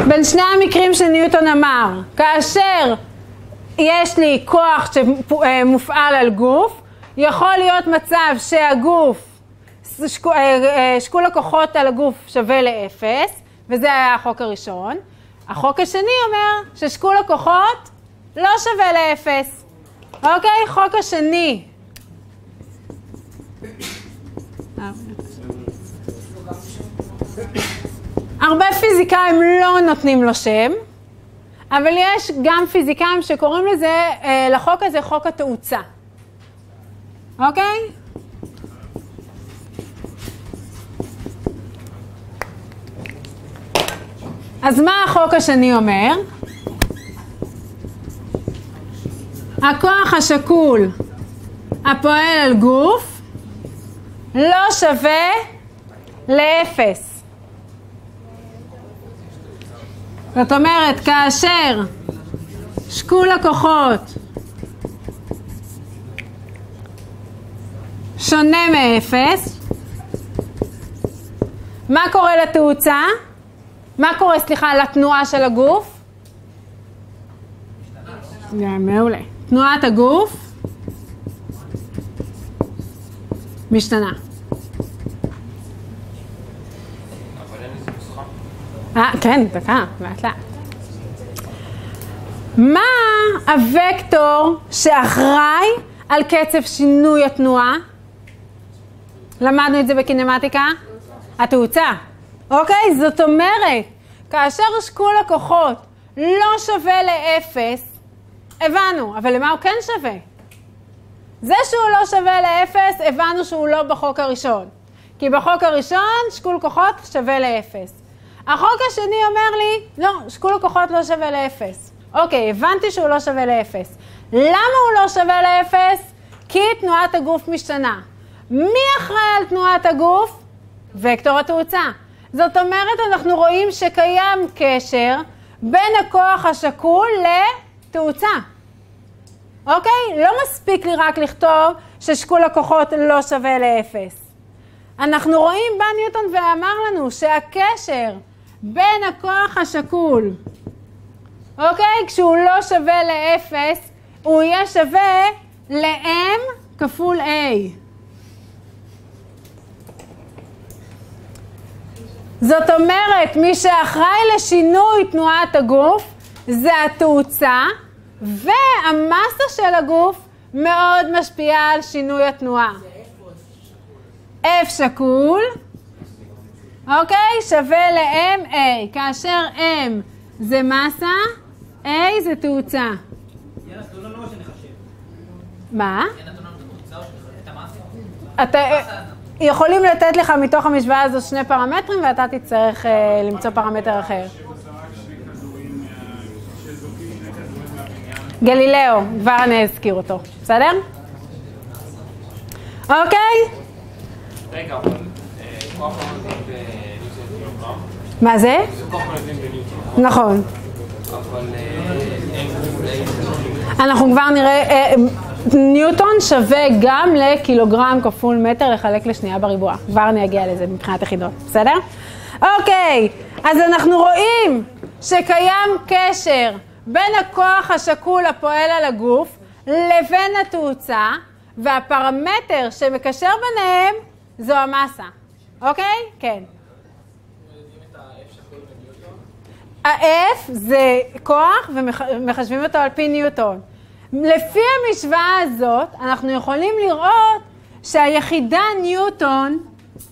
בין שני המקרים שניוטון אמר. כאשר יש לי כוח שמופעל על גוף, יכול להיות מצב שהגוף, אה, אה, שקול הכוחות על הגוף שווה לאפס, וזה היה החוק הראשון. החוק השני אומר ששקול הכוחות לא שווה לאפס. אוקיי? חוק השני. הרבה פיזיקאים לא נותנים לו שם, אבל יש גם פיזיקאים שקוראים לזה, אה, לחוק הזה חוק התאוצה. אוקיי? אז מה החוק השני אומר? הכוח השקול הפועל על גוף לא שווה לאפס. זאת אומרת, כאשר שקול הכוחות שונה מאפס, מה קורה לתאוצה? מה קורה, סליחה, לתנועה של הגוף? מעולה. תנועת הגוף משתנה. אה, כן, דקה, לאט לאט. מה הוקטור שאחראי על קצב שינוי התנועה? למדנו את זה בקינמטיקה? התאוצה. אוקיי? זאת אומרת, כאשר שקול הכוחות לא שווה לאפס, הבנו, אבל למה הוא כן שווה? זה שהוא לא שווה לאפס, הבנו שהוא לא בחוק הראשון. כי בחוק הראשון שקול כוחות שווה לאפס. החוק השני אומר לי, לא, שקול הכוחות לא שווה לאפס. אוקיי, הבנתי שהוא לא שווה לאפס. למה הוא לא שווה לאפס? כי תנועת הגוף משתנה. מי אחראי על תנועת הגוף? וקטור התאוצה. זאת אומרת, אנחנו רואים שקיים קשר בין הכוח השקול לתאוצה. אוקיי? לא מספיק לי רק לכתוב ששקול הכוחות לא שווה לאפס. אנחנו רואים, בא ניוטון ואמר לנו שהקשר בין הכוח השקול, אוקיי? כשהוא לא שווה לאפס, הוא יהיה שווה ל-m כפול a. זאת אומרת, מי שאחראי לשינוי תנועת הגוף זה התאוצה, והמסה של הגוף מאוד משפיעה על שינוי התנועה. F שקול, אוקיי? שווה ל-MA, כאשר M זה מסה, A זה תאוצה. מה? אתה, יכולים לתת לך מתוך המשוואה הזו שני פרמטרים ואתה תצטרך אה, למצוא פרמטר אחר. גלילאו, כבר אני אזכיר אותו, בסדר? אוקיי? רגע, אבל אה, כוח. מה זה? נכון. אה, אנחנו כבר נראה, אה, ניוטון שווה גם לקילוגרם כפול מטר לחלק לשנייה בריבוע. כבר אני אגיע לזה מבחינת יחידות, בסדר? אוקיי, אז אנחנו רואים שקיים קשר בין הכוח השקול הפועל על הגוף לבין התאוצה, והפרמטר שמקשר ביניהם זו המסה. אוקיי? כן. ה-F זה כוח ומחשבים אותו על פי ניוטון. לפי המשוואה הזאת, אנחנו יכולים לראות שהיחידה ניוטון,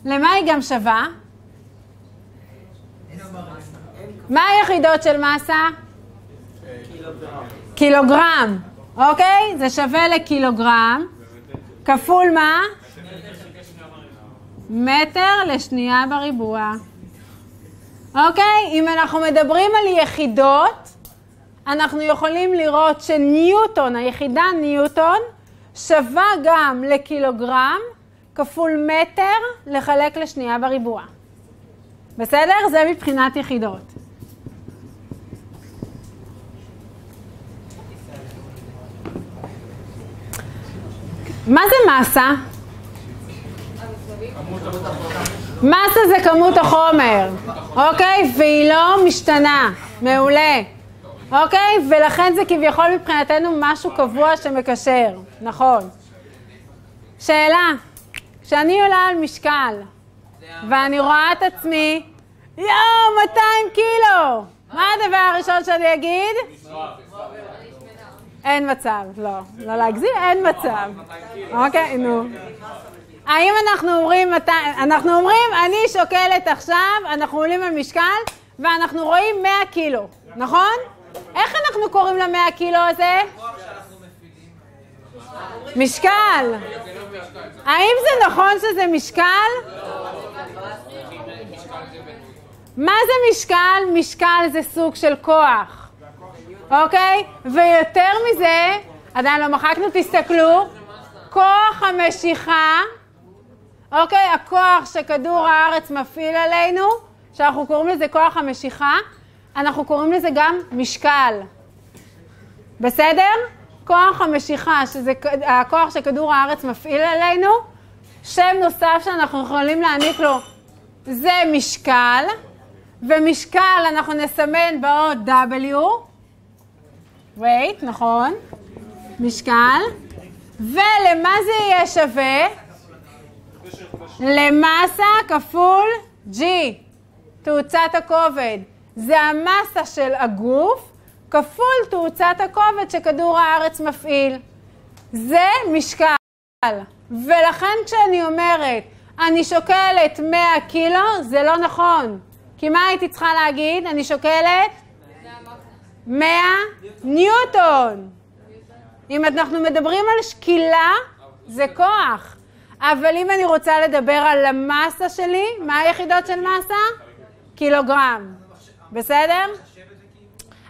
למה היא גם שווה? מה היחידות של מסה? קילוגרם, אוקיי? זה שווה לקילוגרם, כפול מה? מטר לשנייה בריבוע. אוקיי? אם אנחנו מדברים על יחידות, אנחנו יכולים לראות שניוטון, היחידה ניוטון, שווה גם לקילוגרם כפול מטר לחלק לשנייה בריבוע. בסדר? זה מבחינת יחידות. מה זה מסה? מסה זה כמות החומר, אוקיי? והיא לא משתנה. מעולה. אוקיי? ולכן זה כביכול מבחינתנו משהו קבוע שמקשר, נכון. שאלה, כשאני עולה על משקל ואני רואה את עצמי, יואו, 200 קילו! מה הדבר הראשון שאני אגיד? אין מצב, לא, לא להגזים, אין מצב. אוקיי, נו. האם אנחנו אומרים, אנחנו אומרים, אני שוקלת עכשיו, אנחנו עולים על משקל, ואנחנו רואים 100 קילו, נכון? איך אנחנו קוראים ל-100 קילו הזה? משקל. האם זה נכון שזה משקל? מה זה משקל? משקל זה סוג של כוח, אוקיי? ויותר מזה, עדיין לא מחקנו, תסתכלו, כוח המשיכה, אוקיי? הכוח שכדור הארץ מפעיל עלינו, שאנחנו קוראים לזה כוח המשיכה, אנחנו קוראים לזה גם משקל. בסדר? כוח המשיכה, שזה הכוח שכדור הארץ מפעיל עלינו, שם נוסף שאנחנו יכולים להעניק לו זה משקל, ומשקל אנחנו נסמן באות W, wait, נכון, משקל, ולמה זה יהיה שווה? למסה כפול G, תאוצת הכובד. זה המסה של הגוף כפול תאוצת הכובד שכדור הארץ מפעיל. זה משקל. ולכן כשאני אומרת, אני שוקלת 100 קילו, זה לא נכון. כי מה הייתי צריכה להגיד? אני שוקלת 100 ניוטון. אם אנחנו מדברים על שקילה, זה כוח. אבל אם אני רוצה לדבר על המסה שלי, מה היחידות של מסה? קילוגרם. בסדר?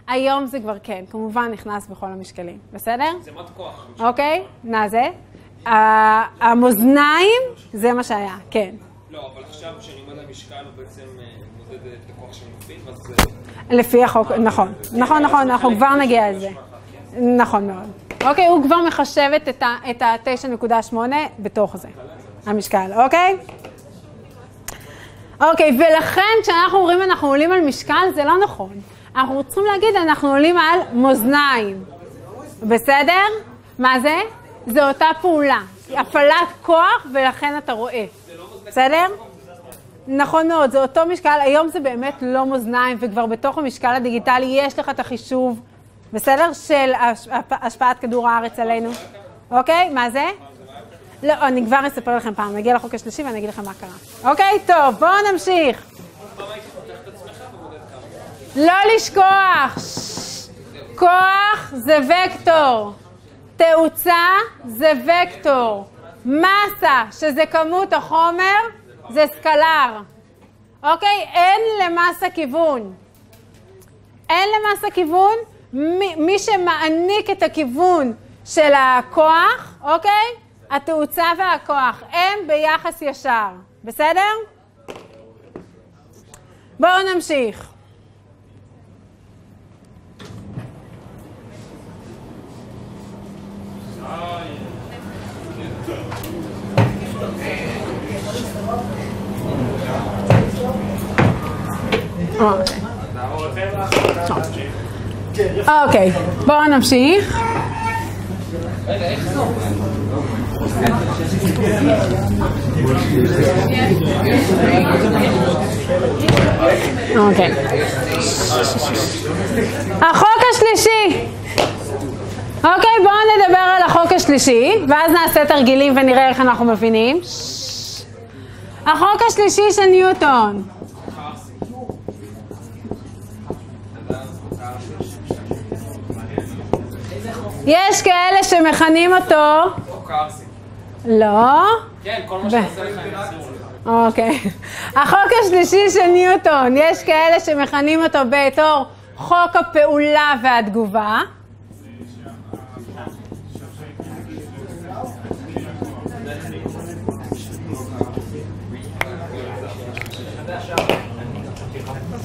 היום זה כבר כן, כמובן נכנס בכל המשקלים. בסדר? זה מד כוח. אוקיי, מה זה? המאזניים, זה מה שהיה, כן. לא, אבל עכשיו כשאני עומד על משקל הוא בעצם לפי החוק, נכון, נכון, נכון, אנחנו כבר נגיע לזה. נכון מאוד. אוקיי, הוא כבר מחשב את ה-9.8 בתוך זה, המשקל, אוקיי? אוקיי, ולכן כשאנחנו אומרים אנחנו עולים על משקל, זה לא נכון. אנחנו צריכים להגיד אנחנו עולים על מאזניים. בסדר? מה זה? זה אותה פעולה. הפעלת כוח ולכן אתה רואה. בסדר? נכון מאוד, זה אותו משקל, היום זה באמת לא מאזניים, וכבר בתוך המשקל הדיגיטלי יש לך את החישוב, בסדר? של הש- השפעת כדור הארץ עלינו. אוקיי? מה זה? לא, אני כבר אספר לכם פעם, נגיע לחוק השלישי ואני אגיד לכם מה קרה. אוקיי? טוב, בואו נמשיך. לא לשכוח. כוח זה וקטור, תאוצה זה וקטור, מסה, שזה כמות החומר, זה סקלר. אוקיי? אין למסה כיוון. אין למסה כיוון, מי, מי שמעניק את הכיוון של הכוח, אוקיי? התאוצה והכוח, הם ביחס ישר, בסדר? בואו נמשיך. אוקיי, בואו נמשיך. אוקיי. החוק השלישי. אוקיי, בואו נדבר על החוק השלישי, ואז נעשה תרגילים ונראה איך אנחנו מבינים. החוק השלישי של ניוטון. יש כאלה שמכנים אותו... לא. כן, כל מה שעושה לך אסור לך. אוקיי. החוק השלישי של ניוטון, יש כאלה שמכנים אותו בתור חוק הפעולה והתגובה.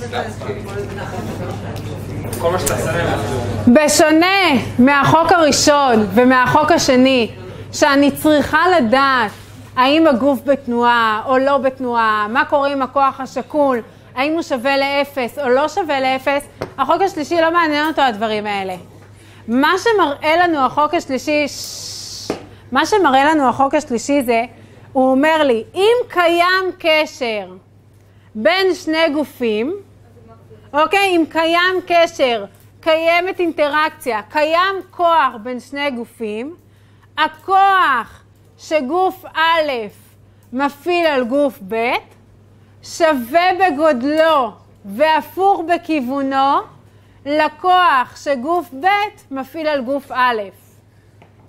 שתעשה להם. בשונה מהחוק הראשון ומהחוק השני, שאני צריכה לדעת האם הגוף בתנועה או לא בתנועה, מה קורה עם הכוח השקול, האם הוא שווה לאפס או לא שווה לאפס, החוק השלישי לא מעניין אותו הדברים האלה. מה שמראה לנו החוק השלישי, ששש, מה שמראה לנו החוק השלישי זה, הוא אומר לי, אם קיים קשר בין שני גופים, אוקיי? אם קיים קשר, קיימת אינטראקציה, קיים כוח בין שני גופים, הכוח שגוף א' מפעיל על גוף ב' שווה בגודלו והפוך בכיוונו לכוח שגוף ב' מפעיל על גוף א'.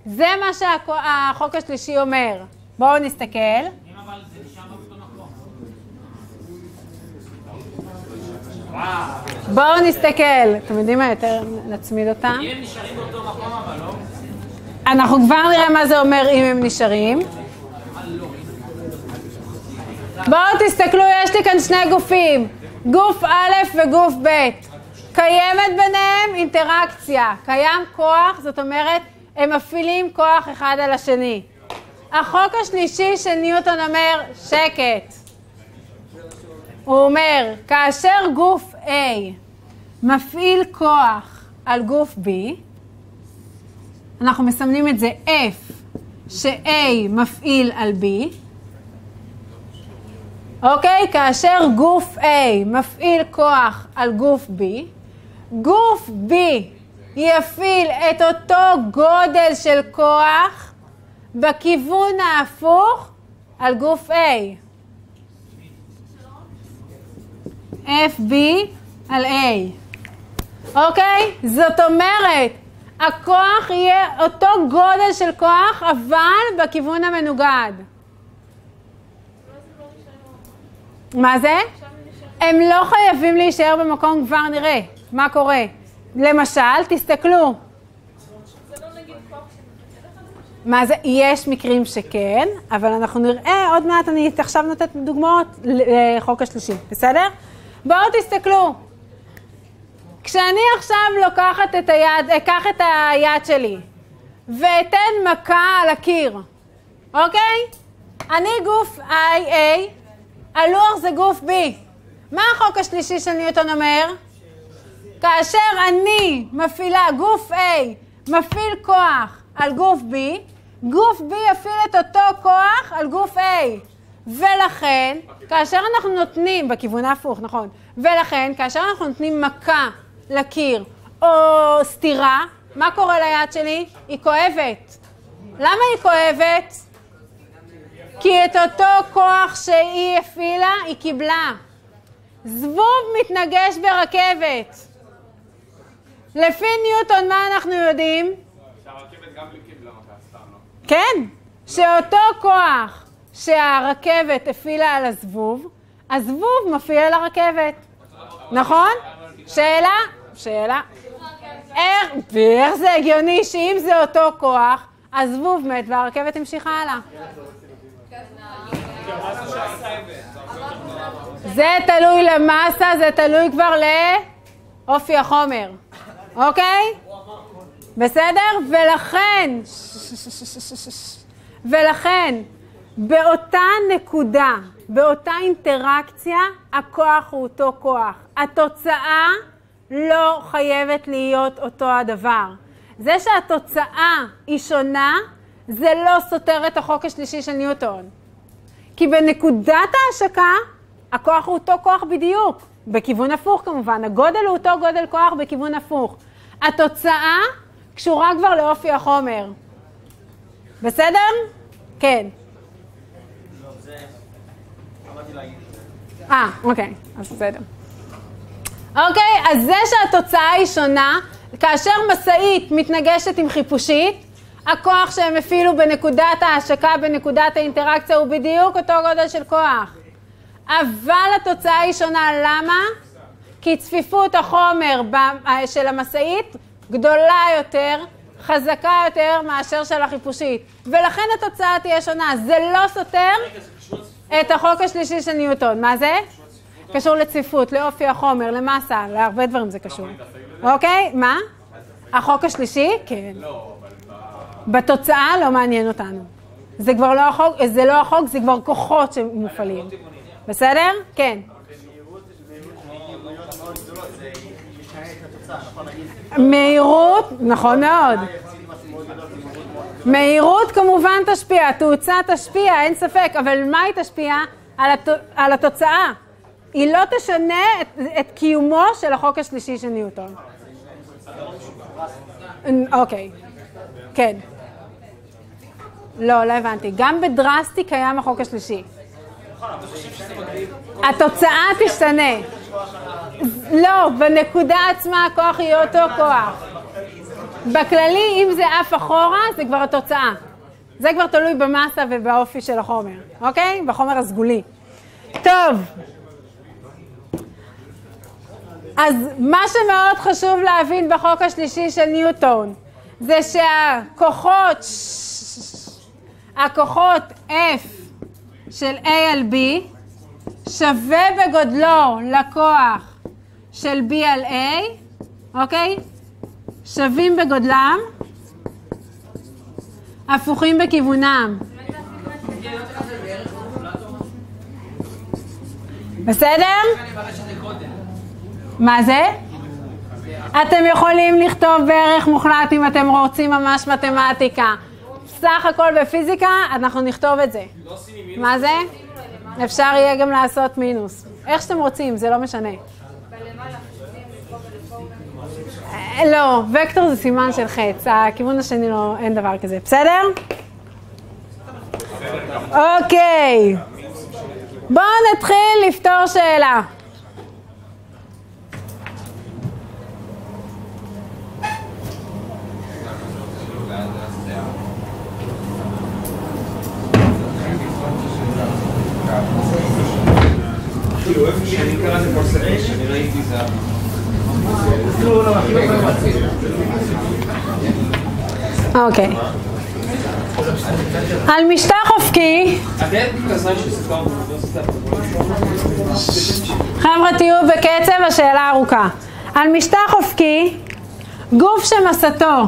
זה מה שהחוק השלישי אומר. בואו נסתכל. אם אבל זה נשאר באותו מקום. בואו נסתכל. אתם יודעים מה? יותר נצמיד אותם. אם הם נשארים באותו מקום אבל לא... אנחנו כבר נראה מה זה אומר אם הם נשארים. בואו תסתכלו, יש לי כאן שני גופים, גוף א' וגוף ב'. קיימת ביניהם אינטראקציה, קיים כוח, זאת אומרת, הם מפעילים כוח אחד על השני. החוק השלישי של ניוטון אומר, שקט. הוא אומר, כאשר גוף A מפעיל כוח על גוף B, אנחנו מסמנים את זה F, ש-A מפעיל על B, אוקיי? כאשר גוף A מפעיל כוח על גוף B, גוף B יפעיל את אותו גודל של כוח בכיוון ההפוך על גוף A. FB על A. אוקיי? זאת אומרת, הכוח יהיה אותו גודל של כוח, אבל בכיוון המנוגד. מה זה? הם לא חייבים להישאר במקום, כבר נראה מה קורה. למשל, תסתכלו. מה זה? יש מקרים שכן, אבל אנחנו נראה, עוד מעט אני עכשיו נותנת דוגמאות לחוק השלישי, בסדר? בואו תסתכלו. כשאני עכשיו לוקחת את היד, אקח את היד שלי ואתן מכה על הקיר, אוקיי? אני גוף IA, הלוח זה גוף B. מה החוק השלישי של ניוטון אומר? כאשר אני מפעילה, גוף A מפעיל כוח על גוף B, גוף B יפעיל את אותו כוח על גוף A. ולכן, כאשר אנחנו נותנים, בכיוון ההפוך, נכון, ולכן, כאשר אנחנו נותנים מכה לקיר או סטירה, מה קורה ליד שלי? היא כואבת. למה היא כואבת? כי את אותו כוח שהיא הפעילה, היא קיבלה. זבוב מתנגש ברכבת. לפי ניוטון, מה אנחנו יודעים? שהרכבת גם קיבלה מכה, סתם לא. כן, שאותו כוח שהרכבת הפעילה על הזבוב, הזבוב מפעיל על הרכבת. נכון? שאלה? שאלה. איך, זה הגיוני שאם זה אותו כוח, הזבוב מת והרכבת המשיכה הלאה? זה תלוי למסה, זה תלוי כבר לאופי החומר, אוקיי? בסדר? ולכן, ולכן, באותה נקודה, באותה אינטראקציה, הכוח הוא אותו כוח. התוצאה לא חייבת להיות אותו הדבר. זה שהתוצאה היא שונה, זה לא סותר את החוק השלישי של ניוטון. כי בנקודת ההשקה, הכוח הוא אותו כוח בדיוק, בכיוון הפוך כמובן. הגודל הוא אותו גודל כוח בכיוון הפוך. התוצאה קשורה כבר לאופי החומר. בסדר? כן. לא, זה... אמרתי להגיד. אה, אוקיי, אז בסדר. אוקיי, אז זה שהתוצאה היא שונה, כאשר משאית מתנגשת עם חיפושית, הכוח שהם הפעילו בנקודת ההשקה, בנקודת האינטראקציה, הוא בדיוק אותו גודל של כוח. אבל התוצאה היא שונה, למה? כי צפיפות החומר ב- של המשאית גדולה יותר, חזקה יותר מאשר של החיפושית. ולכן התוצאה תהיה שונה. זה לא סותר את החוק השלישי של ניוטון. מה זה? קשור לצפיפות, לאופי החומר, למסה, להרבה דברים זה קשור. אוקיי? מה? החוק השלישי? כן. בתוצאה לא מעניין אותנו. זה כבר לא החוק, זה לא החוק, זה כבר כוחות שמופעלים. בסדר? כן. מהירות, נכון מאוד. מהירות כמובן תשפיע, תאוצה תשפיע, אין ספק, אבל מה היא תשפיע? על, הת... על התוצאה. היא לא תשנה את, את קיומו של החוק השלישי של ניוטון. אוקיי, כן. לא, לא הבנתי. גם בדרסטי קיים החוק השלישי. התוצאה תשתנה. לא, בנקודה עצמה הכוח יהיה אותו כוח. בכללי, אם זה עף אחורה, זה כבר התוצאה. זה כבר תלוי במסה ובאופי של החומר, אוקיי? בחומר הסגולי. טוב. אז מה שמאוד חשוב להבין בחוק השלישי של ניוטון, זה שהכוחות, הכוחות F של A על B, שווה בגודלו לכוח של B על A, אוקיי? שווים בגודלם, הפוכים בכיוונם. בסדר? מה זה? אתם יכולים לכתוב בערך מוחלט אם אתם רוצים ממש מתמטיקה. סך הכל בפיזיקה, אנחנו נכתוב את זה. מה זה? אפשר יהיה גם לעשות מינוס. איך שאתם רוצים, זה לא משנה. בלמעלה חושבים לפה ולפה גם. אה, לא, וקטור זה סימן של חץ, הכיוון השני לא, אין דבר כזה, בסדר? אוקיי, בואו נתחיל לפתור שאלה. כאילו, איפה שאני קראתי כל ספר שאני ראיתי זה... אוקיי. על משטח אופקי? חבר'ה תהיו בקצב, השאלה ארוכה. על משטח אופקי, גוף שמסתו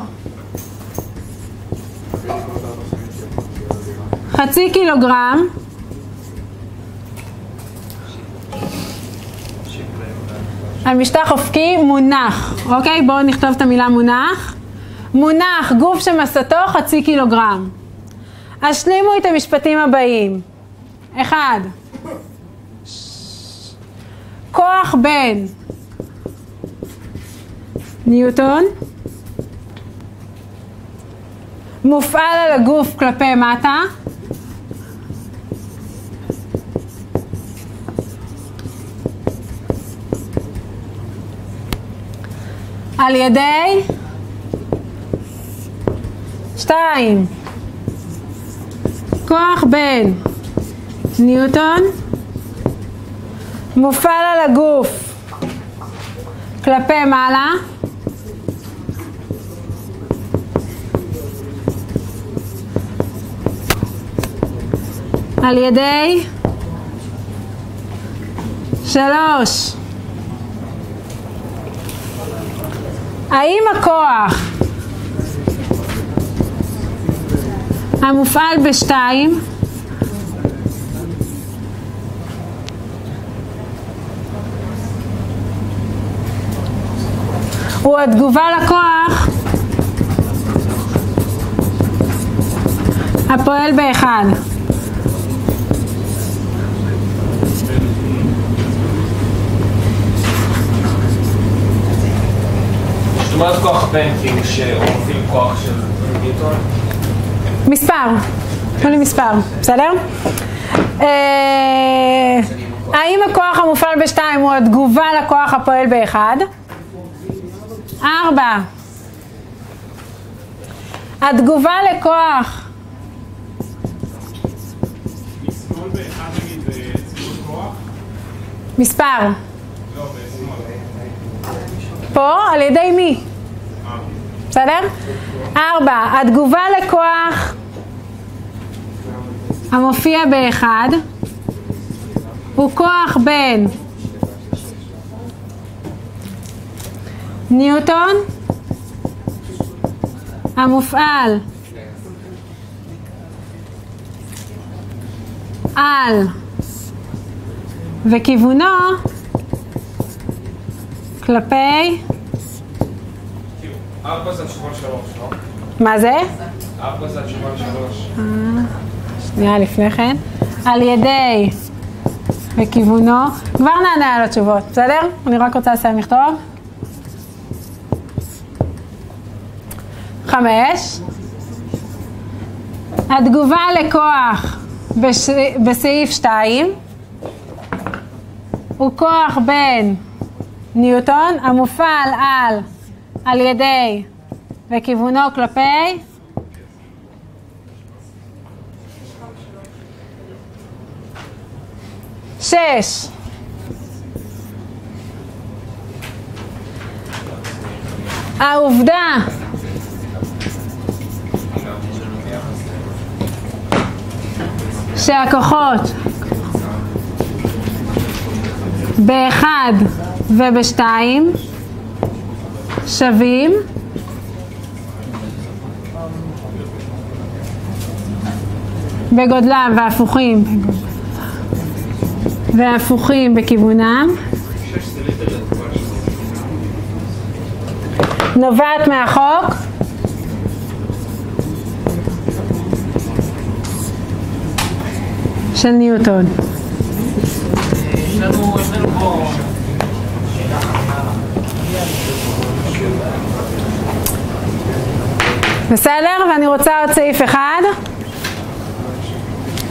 חצי קילוגרם, על משטח אופקי מונח, אוקיי? בואו נכתוב את המילה מונח. מונח גוף שמסתו חצי קילוגרם. השלימו את המשפטים הבאים. אחד, כוח בין ניוטון מופעל על הגוף כלפי מטה על ידי? שתיים. כוח בין ניוטון? מופעל על הגוף. כלפי מעלה? על ידי? שלוש האם הכוח המופעל בשתיים הוא התגובה לכוח הפועל באחד. אומרת כוח שהוא מפעיל כוח של ניוטון? מספר, תנו לי מספר, בסדר? אה, האם הכוח המופעל בשתיים הוא התגובה לכוח הפועל באחד? ארבע. התגובה לכוח? מספר. לא. פה על ידי מי? בסדר? ארבע, התגובה לכוח המופיע באחד הוא כוח בין ניוטון המופעל על וכיוונו כלפי, ארבע זה התשובה שלוש, לא? מה זה? ארבע זה התשובה שלוש. שנייה לפני כן, על ידי וכיוונו, כבר נענה על התשובות, בסדר? אני רק רוצה לסיים לכתוב. חמש, התגובה לכוח בש... בסעיף שתיים הוא כוח בין ניוטון המופעל על, על ידי וכיוונו כלפי שש. העובדה שהכוחות באחד ובשתיים שווים. בגודלם והפוכים. והפוכים בכיוונם. נובעת מהחוק. של ניוטון. לנו, יש לנו פה... בסדר? ואני רוצה עוד סעיף אחד.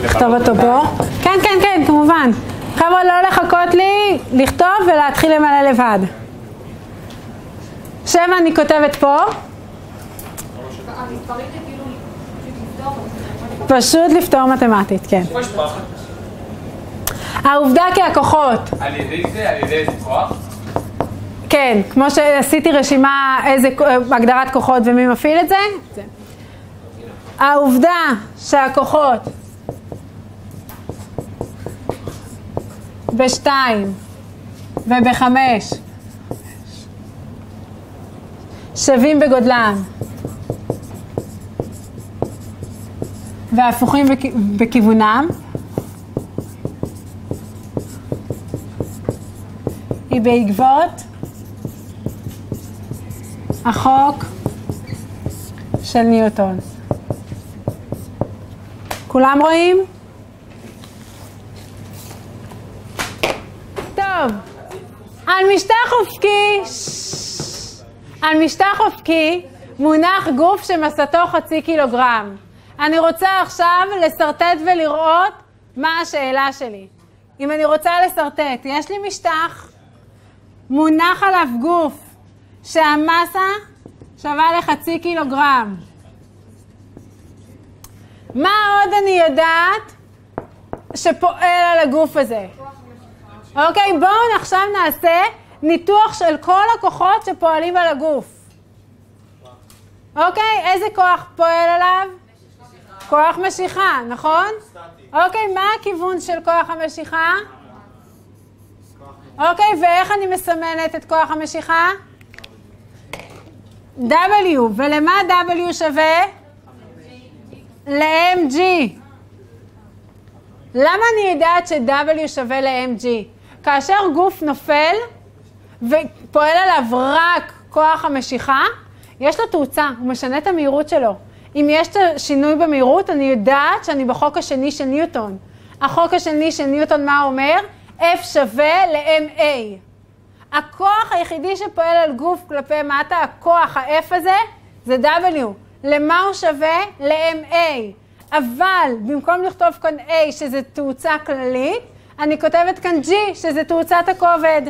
לכתוב אותו פה. כן, כן, כן, כמובן. חבר'ה, לא לחכות לי, לכתוב ולהתחיל למלא לבד. שבע אני כותבת פה, פשוט לפתור. מתמטית, כן. העובדה כי הכוחות, על ידי זה, על ידי איזה כוח? כן, כמו שעשיתי רשימה איזה הגדרת כוחות ומי מפעיל את זה, זה. העובדה שהכוחות בשתיים ובחמש שווים בגודלם והפוכים בכ- בכיוונם היא בעקבות החוק של ניוטון. כולם רואים? טוב, על משטח אופקי. על משטח אופקי מונח גוף שמסתו חצי קילוגרם. אני רוצה עכשיו לשרטט ולראות מה השאלה שלי. אם אני רוצה לשרטט, יש לי משטח, מונח עליו גוף שהמסה שווה לחצי קילוגרם. מה עוד אני יודעת שפועל על הגוף הזה? אוקיי, בואו עכשיו נעשה ניתוח של כל הכוחות שפועלים על הגוף. אוקיי, איזה כוח פועל עליו? כוח משיכה, נכון? אוקיי, מה הכיוון של כוח המשיכה? אוקיי, ואיך אני מסמנת את כוח המשיכה? W, ולמה W שווה? ל-mg. למה אני יודעת ש-W שווה ל-mg? כאשר גוף נופל ופועל עליו רק כוח המשיכה, יש לו תאוצה, הוא משנה את המהירות שלו. אם יש את השינוי במהירות, אני יודעת שאני בחוק השני של ניוטון. החוק השני של ניוטון, מה אומר? F שווה ל-MA. הכוח היחידי שפועל על גוף כלפי מטה, הכוח, ה-F הזה, זה W. למה הוא שווה? ל-MA. אבל במקום לכתוב כאן A, שזה תאוצה כללית, אני כותבת כאן G, שזה תאוצת הכובד.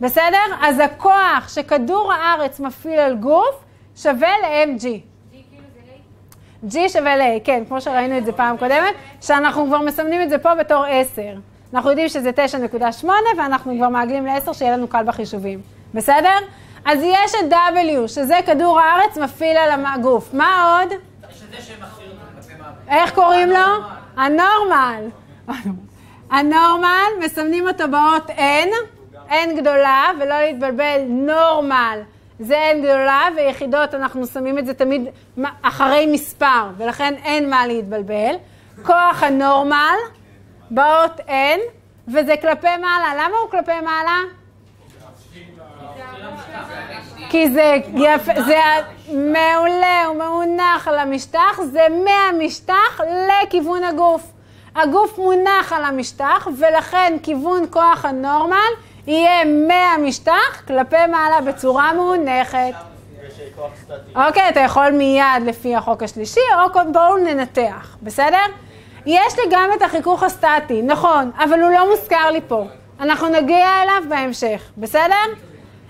בסדר? אז הכוח שכדור הארץ מפעיל על גוף שווה ל-mg. G שווה ל-A, כן, כמו שראינו את זה פעם קודמת, שאנחנו כבר מסמנים את זה פה בתור 10. אנחנו יודעים שזה 9.8 ואנחנו כבר מעגלים ל-10 שיהיה לנו קל בחישובים. בסדר? אז יש את W, שזה כדור הארץ מפעיל על הגוף. מה עוד? איך קוראים לו? הנורמל. הנורמל, מסמנים אותו באות N, N גדולה, ולא להתבלבל, נורמל. זה N גדולה, ויחידות אנחנו שמים את זה תמיד אחרי מספר, ולכן אין מה להתבלבל. כוח הנורמל, באות N, וזה כלפי מעלה. למה הוא כלפי מעלה? כי זה יפה, זה מעולה, הוא מאונח על המשטח, זה מהמשטח לכיוון הגוף. הגוף מונח על המשטח, ולכן כיוון כוח הנורמל יהיה מהמשטח כלפי מעלה בצורה סטטי. אוקיי, אתה יכול מיד לפי החוק השלישי, או בואו ננתח, בסדר? יש לי גם את החיכוך הסטטי, נכון, אבל הוא לא מוזכר לי פה. אנחנו נגיע אליו בהמשך, בסדר?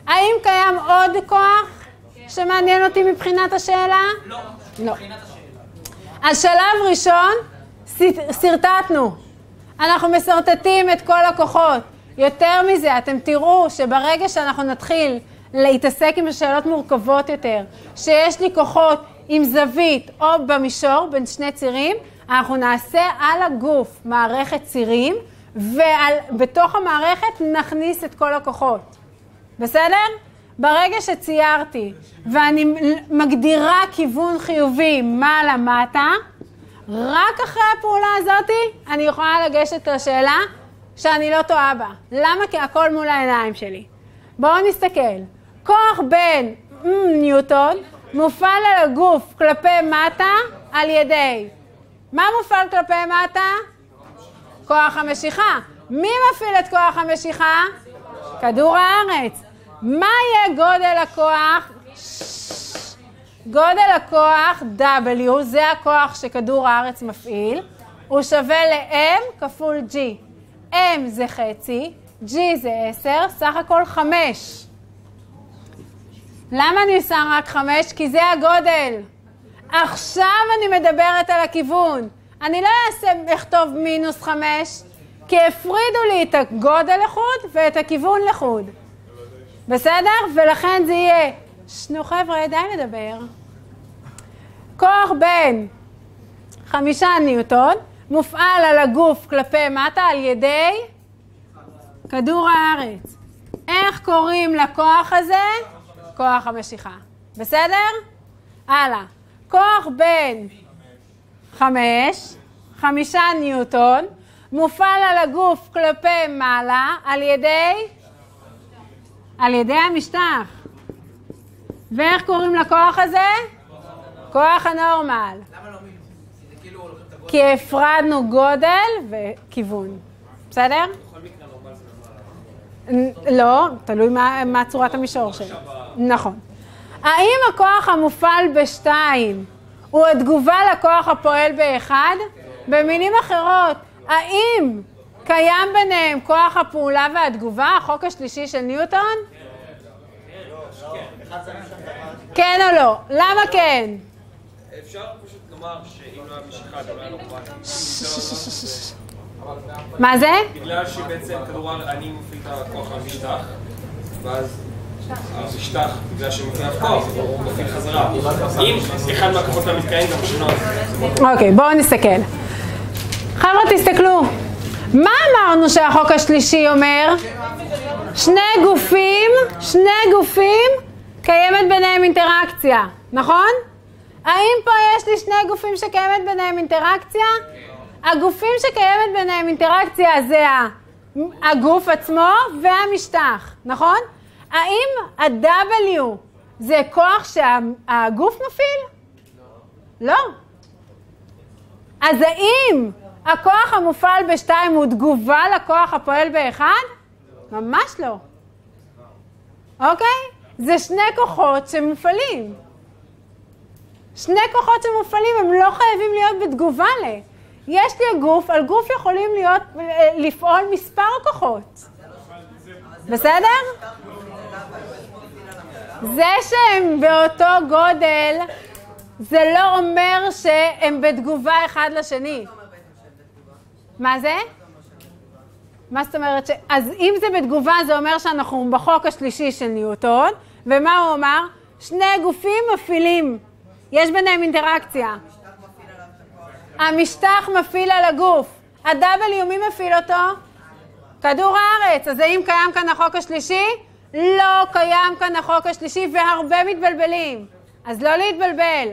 האם קיים עוד כוח שמעניין אותי מבחינת השאלה? לא. לא. אז שלב ראשון, שרטטנו. אנחנו משרטטים את כל הכוחות. יותר מזה, אתם תראו שברגע שאנחנו נתחיל להתעסק עם השאלות מורכבות יותר, שיש לי כוחות עם זווית או במישור בין שני צירים, אנחנו נעשה על הגוף מערכת צירים, ובתוך המערכת נכניס את כל הכוחות. בסדר? ברגע שציירתי ואני מגדירה כיוון חיובי מעלה-מטה, רק אחרי הפעולה הזאתי אני יכולה לגשת לשאלה שאני לא טועה בה. למה? כי הכל מול העיניים שלי. בואו נסתכל. כוח בין mm, ניוטון מופעל על הגוף כלפי מטה על ידי. מה מופעל כלפי מטה? כוח המשיכה. מי מפעיל את כוח המשיכה? כדור הארץ. מה יהיה גודל הכוח? גודל הכוח W, זה הכוח שכדור הארץ מפעיל, הוא שווה ל-M כפול G. M זה חצי, G זה 10, סך הכל 5. למה אני שם רק 5? כי זה הגודל. עכשיו אני מדברת על הכיוון. אני לא אעשה, אכתוב מינוס 5, כי הפרידו לי את הגודל לחוד ואת הכיוון לחוד. בסדר? ולכן זה יהיה, שנו חבר'ה, די לדבר. כוח בין חמישה ניוטון מופעל על הגוף כלפי מטה על ידי כדור הארץ. איך קוראים לכוח הזה? כוח המשיכה. בסדר? הלאה. כוח בין חמש, חמישה ניוטון, מופעל על הגוף כלפי מעלה על ידי, על ידי המשטח. ואיך קוראים לכוח הזה? כוח הנורמל. לא? כי כאילו. כי הפרדנו גודל וכיוון. בסדר? לא, תלוי מה, צורת המישור שלו. נכון. האם הכוח המופעל בשתיים הוא התגובה לכוח הפועל באחד? במילים אחרות, האם קיים ביניהם כוח הפעולה והתגובה, החוק השלישי של ניוטון? כן או לא? למה כן? אפשר פשוט לומר שאם לא היה משיכה גם לא היה. מה זה? בגלל שבעצם כדור אני מפעיל את הכוח המשטח, ואז המשטח, בגלל שמפעיל כוח, הוא מפעיל חזרה. אם אחד מהכוחות לא מתקיים, גם השני לא. אוקיי, בואו נסתכל. חבר'ה, תסתכלו. מה אמרנו שהחוק השלישי אומר? שני גופים, שני גופים, קיימת ביניהם אינטראקציה, נכון? האם פה יש לי שני גופים שקיימת ביניהם אינטראקציה? הגופים שקיימת ביניהם אינטראקציה זה הגוף עצמו והמשטח, נכון? האם ה-W זה כוח שהגוף מפעיל? לא. אז האם הכוח המופעל בשתיים הוא תגובה לכוח הפועל באחד? ממש לא. אוקיי? זה שני כוחות שמופעלים. שני כוחות שמופעלים הם לא חייבים להיות בתגובה ל... יש לי הגוף, על גוף יכולים להיות, אה, לפעול מספר כוחות. בסדר? זה שהם באותו גודל, זה לא אומר שהם בתגובה אחד לשני. מה זה? מה זאת אומרת ש... אז אם זה בתגובה, זה אומר שאנחנו בחוק השלישי של ניוטון, ומה הוא אמר? שני גופים מפעילים, יש ביניהם אינטראקציה. המשטח מפעיל על הגוף. ה-W, מי מפעיל אותו? כדור הארץ. אז האם קיים כאן החוק השלישי? לא קיים כאן החוק השלישי, והרבה מתבלבלים. אז לא להתבלבל.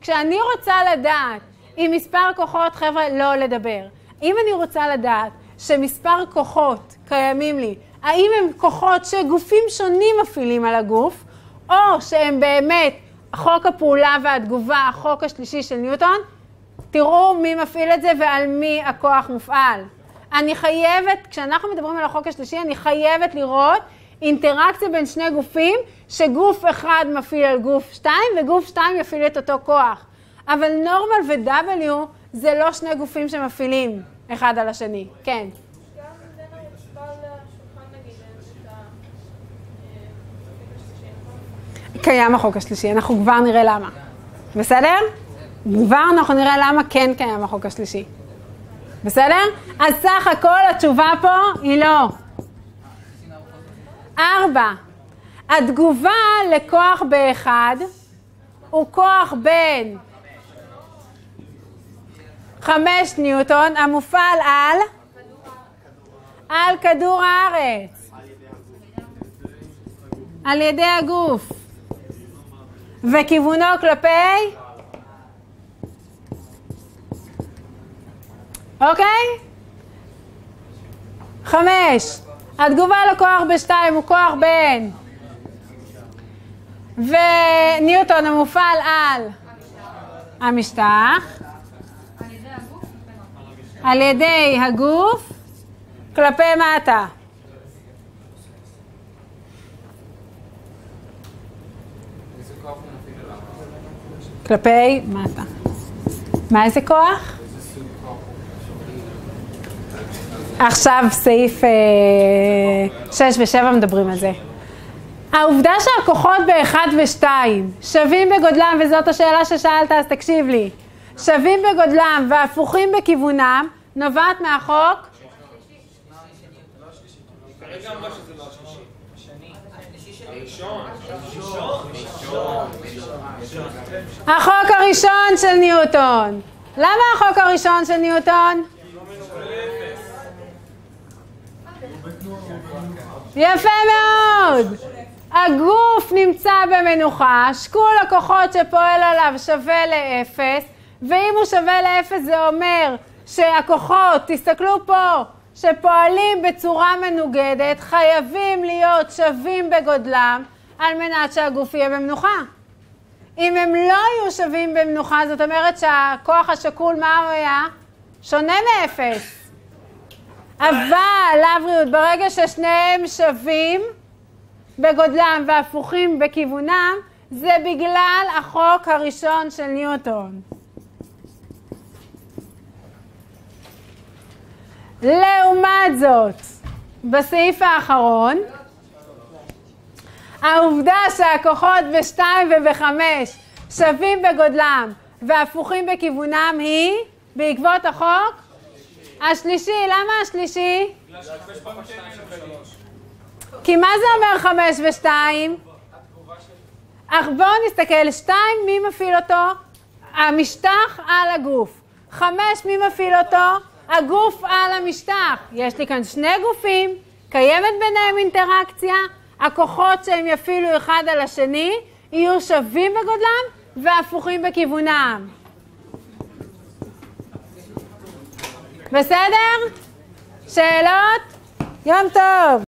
כשאני רוצה לדעת אם מספר כוחות, חבר'ה, לא לדבר. אם אני רוצה לדעת שמספר כוחות קיימים לי, האם הם כוחות שגופים שונים מפעילים על הגוף, או שהם באמת חוק הפעולה והתגובה, החוק השלישי של ניוטון, תראו מי מפעיל את זה ועל מי הכוח מופעל. אני חייבת, כשאנחנו מדברים על החוק השלישי, אני חייבת לראות אינטראקציה בין שני גופים, שגוף אחד מפעיל על גוף שתיים, וגוף שתיים יפעיל את אותו כוח. אבל נורמל ו-W זה לא שני גופים שמפעילים אחד על השני. כן. קיים החוק השלישי, אנחנו כבר נראה למה. בסדר? כבר אנחנו נראה למה כן קיים החוק השלישי. בסדר? אז סך הכל התשובה פה היא לא. ארבע, התגובה לכוח באחד הוא כוח בין חמש ניוטון המופעל על? על כדור הארץ, על ידי הגוף, וכיוונו כלפי? אוקיי? חמש. התגובה לכוח בשתיים הוא כוח בין. וניוטון המופעל על המשטח. על ידי הגוף כלפי מטה. כלפי מטה. מה איזה כוח הוא עכשיו סעיף 6 ו-7 מדברים על זה. העובדה שהכוחות ב-1 ו-2 שווים בגודלם, וזאת השאלה ששאלת, אז תקשיב לי, שווים בגודלם והפוכים בכיוונם, נובעת מהחוק. החוק הראשון של ניוטון. למה החוק הראשון של ניוטון? יפה מאוד. הגוף נמצא במנוחה, שקול הכוחות שפועל עליו שווה לאפס, ואם הוא שווה לאפס זה אומר שהכוחות, תסתכלו פה, שפועלים בצורה מנוגדת, חייבים להיות שווים בגודלם על מנת שהגוף יהיה במנוחה. אם הם לא היו שווים במנוחה, זאת אומרת שהכוח השקול, מה הוא היה? שונה מאפס. אבל, לבריאות, ברגע ששניהם שווים בגודלם והפוכים בכיוונם, זה בגלל החוק הראשון של ניוטון. לעומת זאת, בסעיף האחרון, העובדה שהכוחות ב-2 וב-5 שווים בגודלם והפוכים בכיוונם היא בעקבות החוק השלישי. למה השלישי? כי מה זה אומר 5 ו-2? אך בואו נסתכל, 2 מי מפעיל אותו? המשטח על הגוף. 5 מי מפעיל אותו? הגוף על המשטח. יש לי כאן שני גופים, קיימת ביניהם אינטראקציה, הכוחות שהם יפעילו אחד על השני יהיו שווים בגודלם והפוכים בכיוונם. בסדר? שאלות? יום טוב.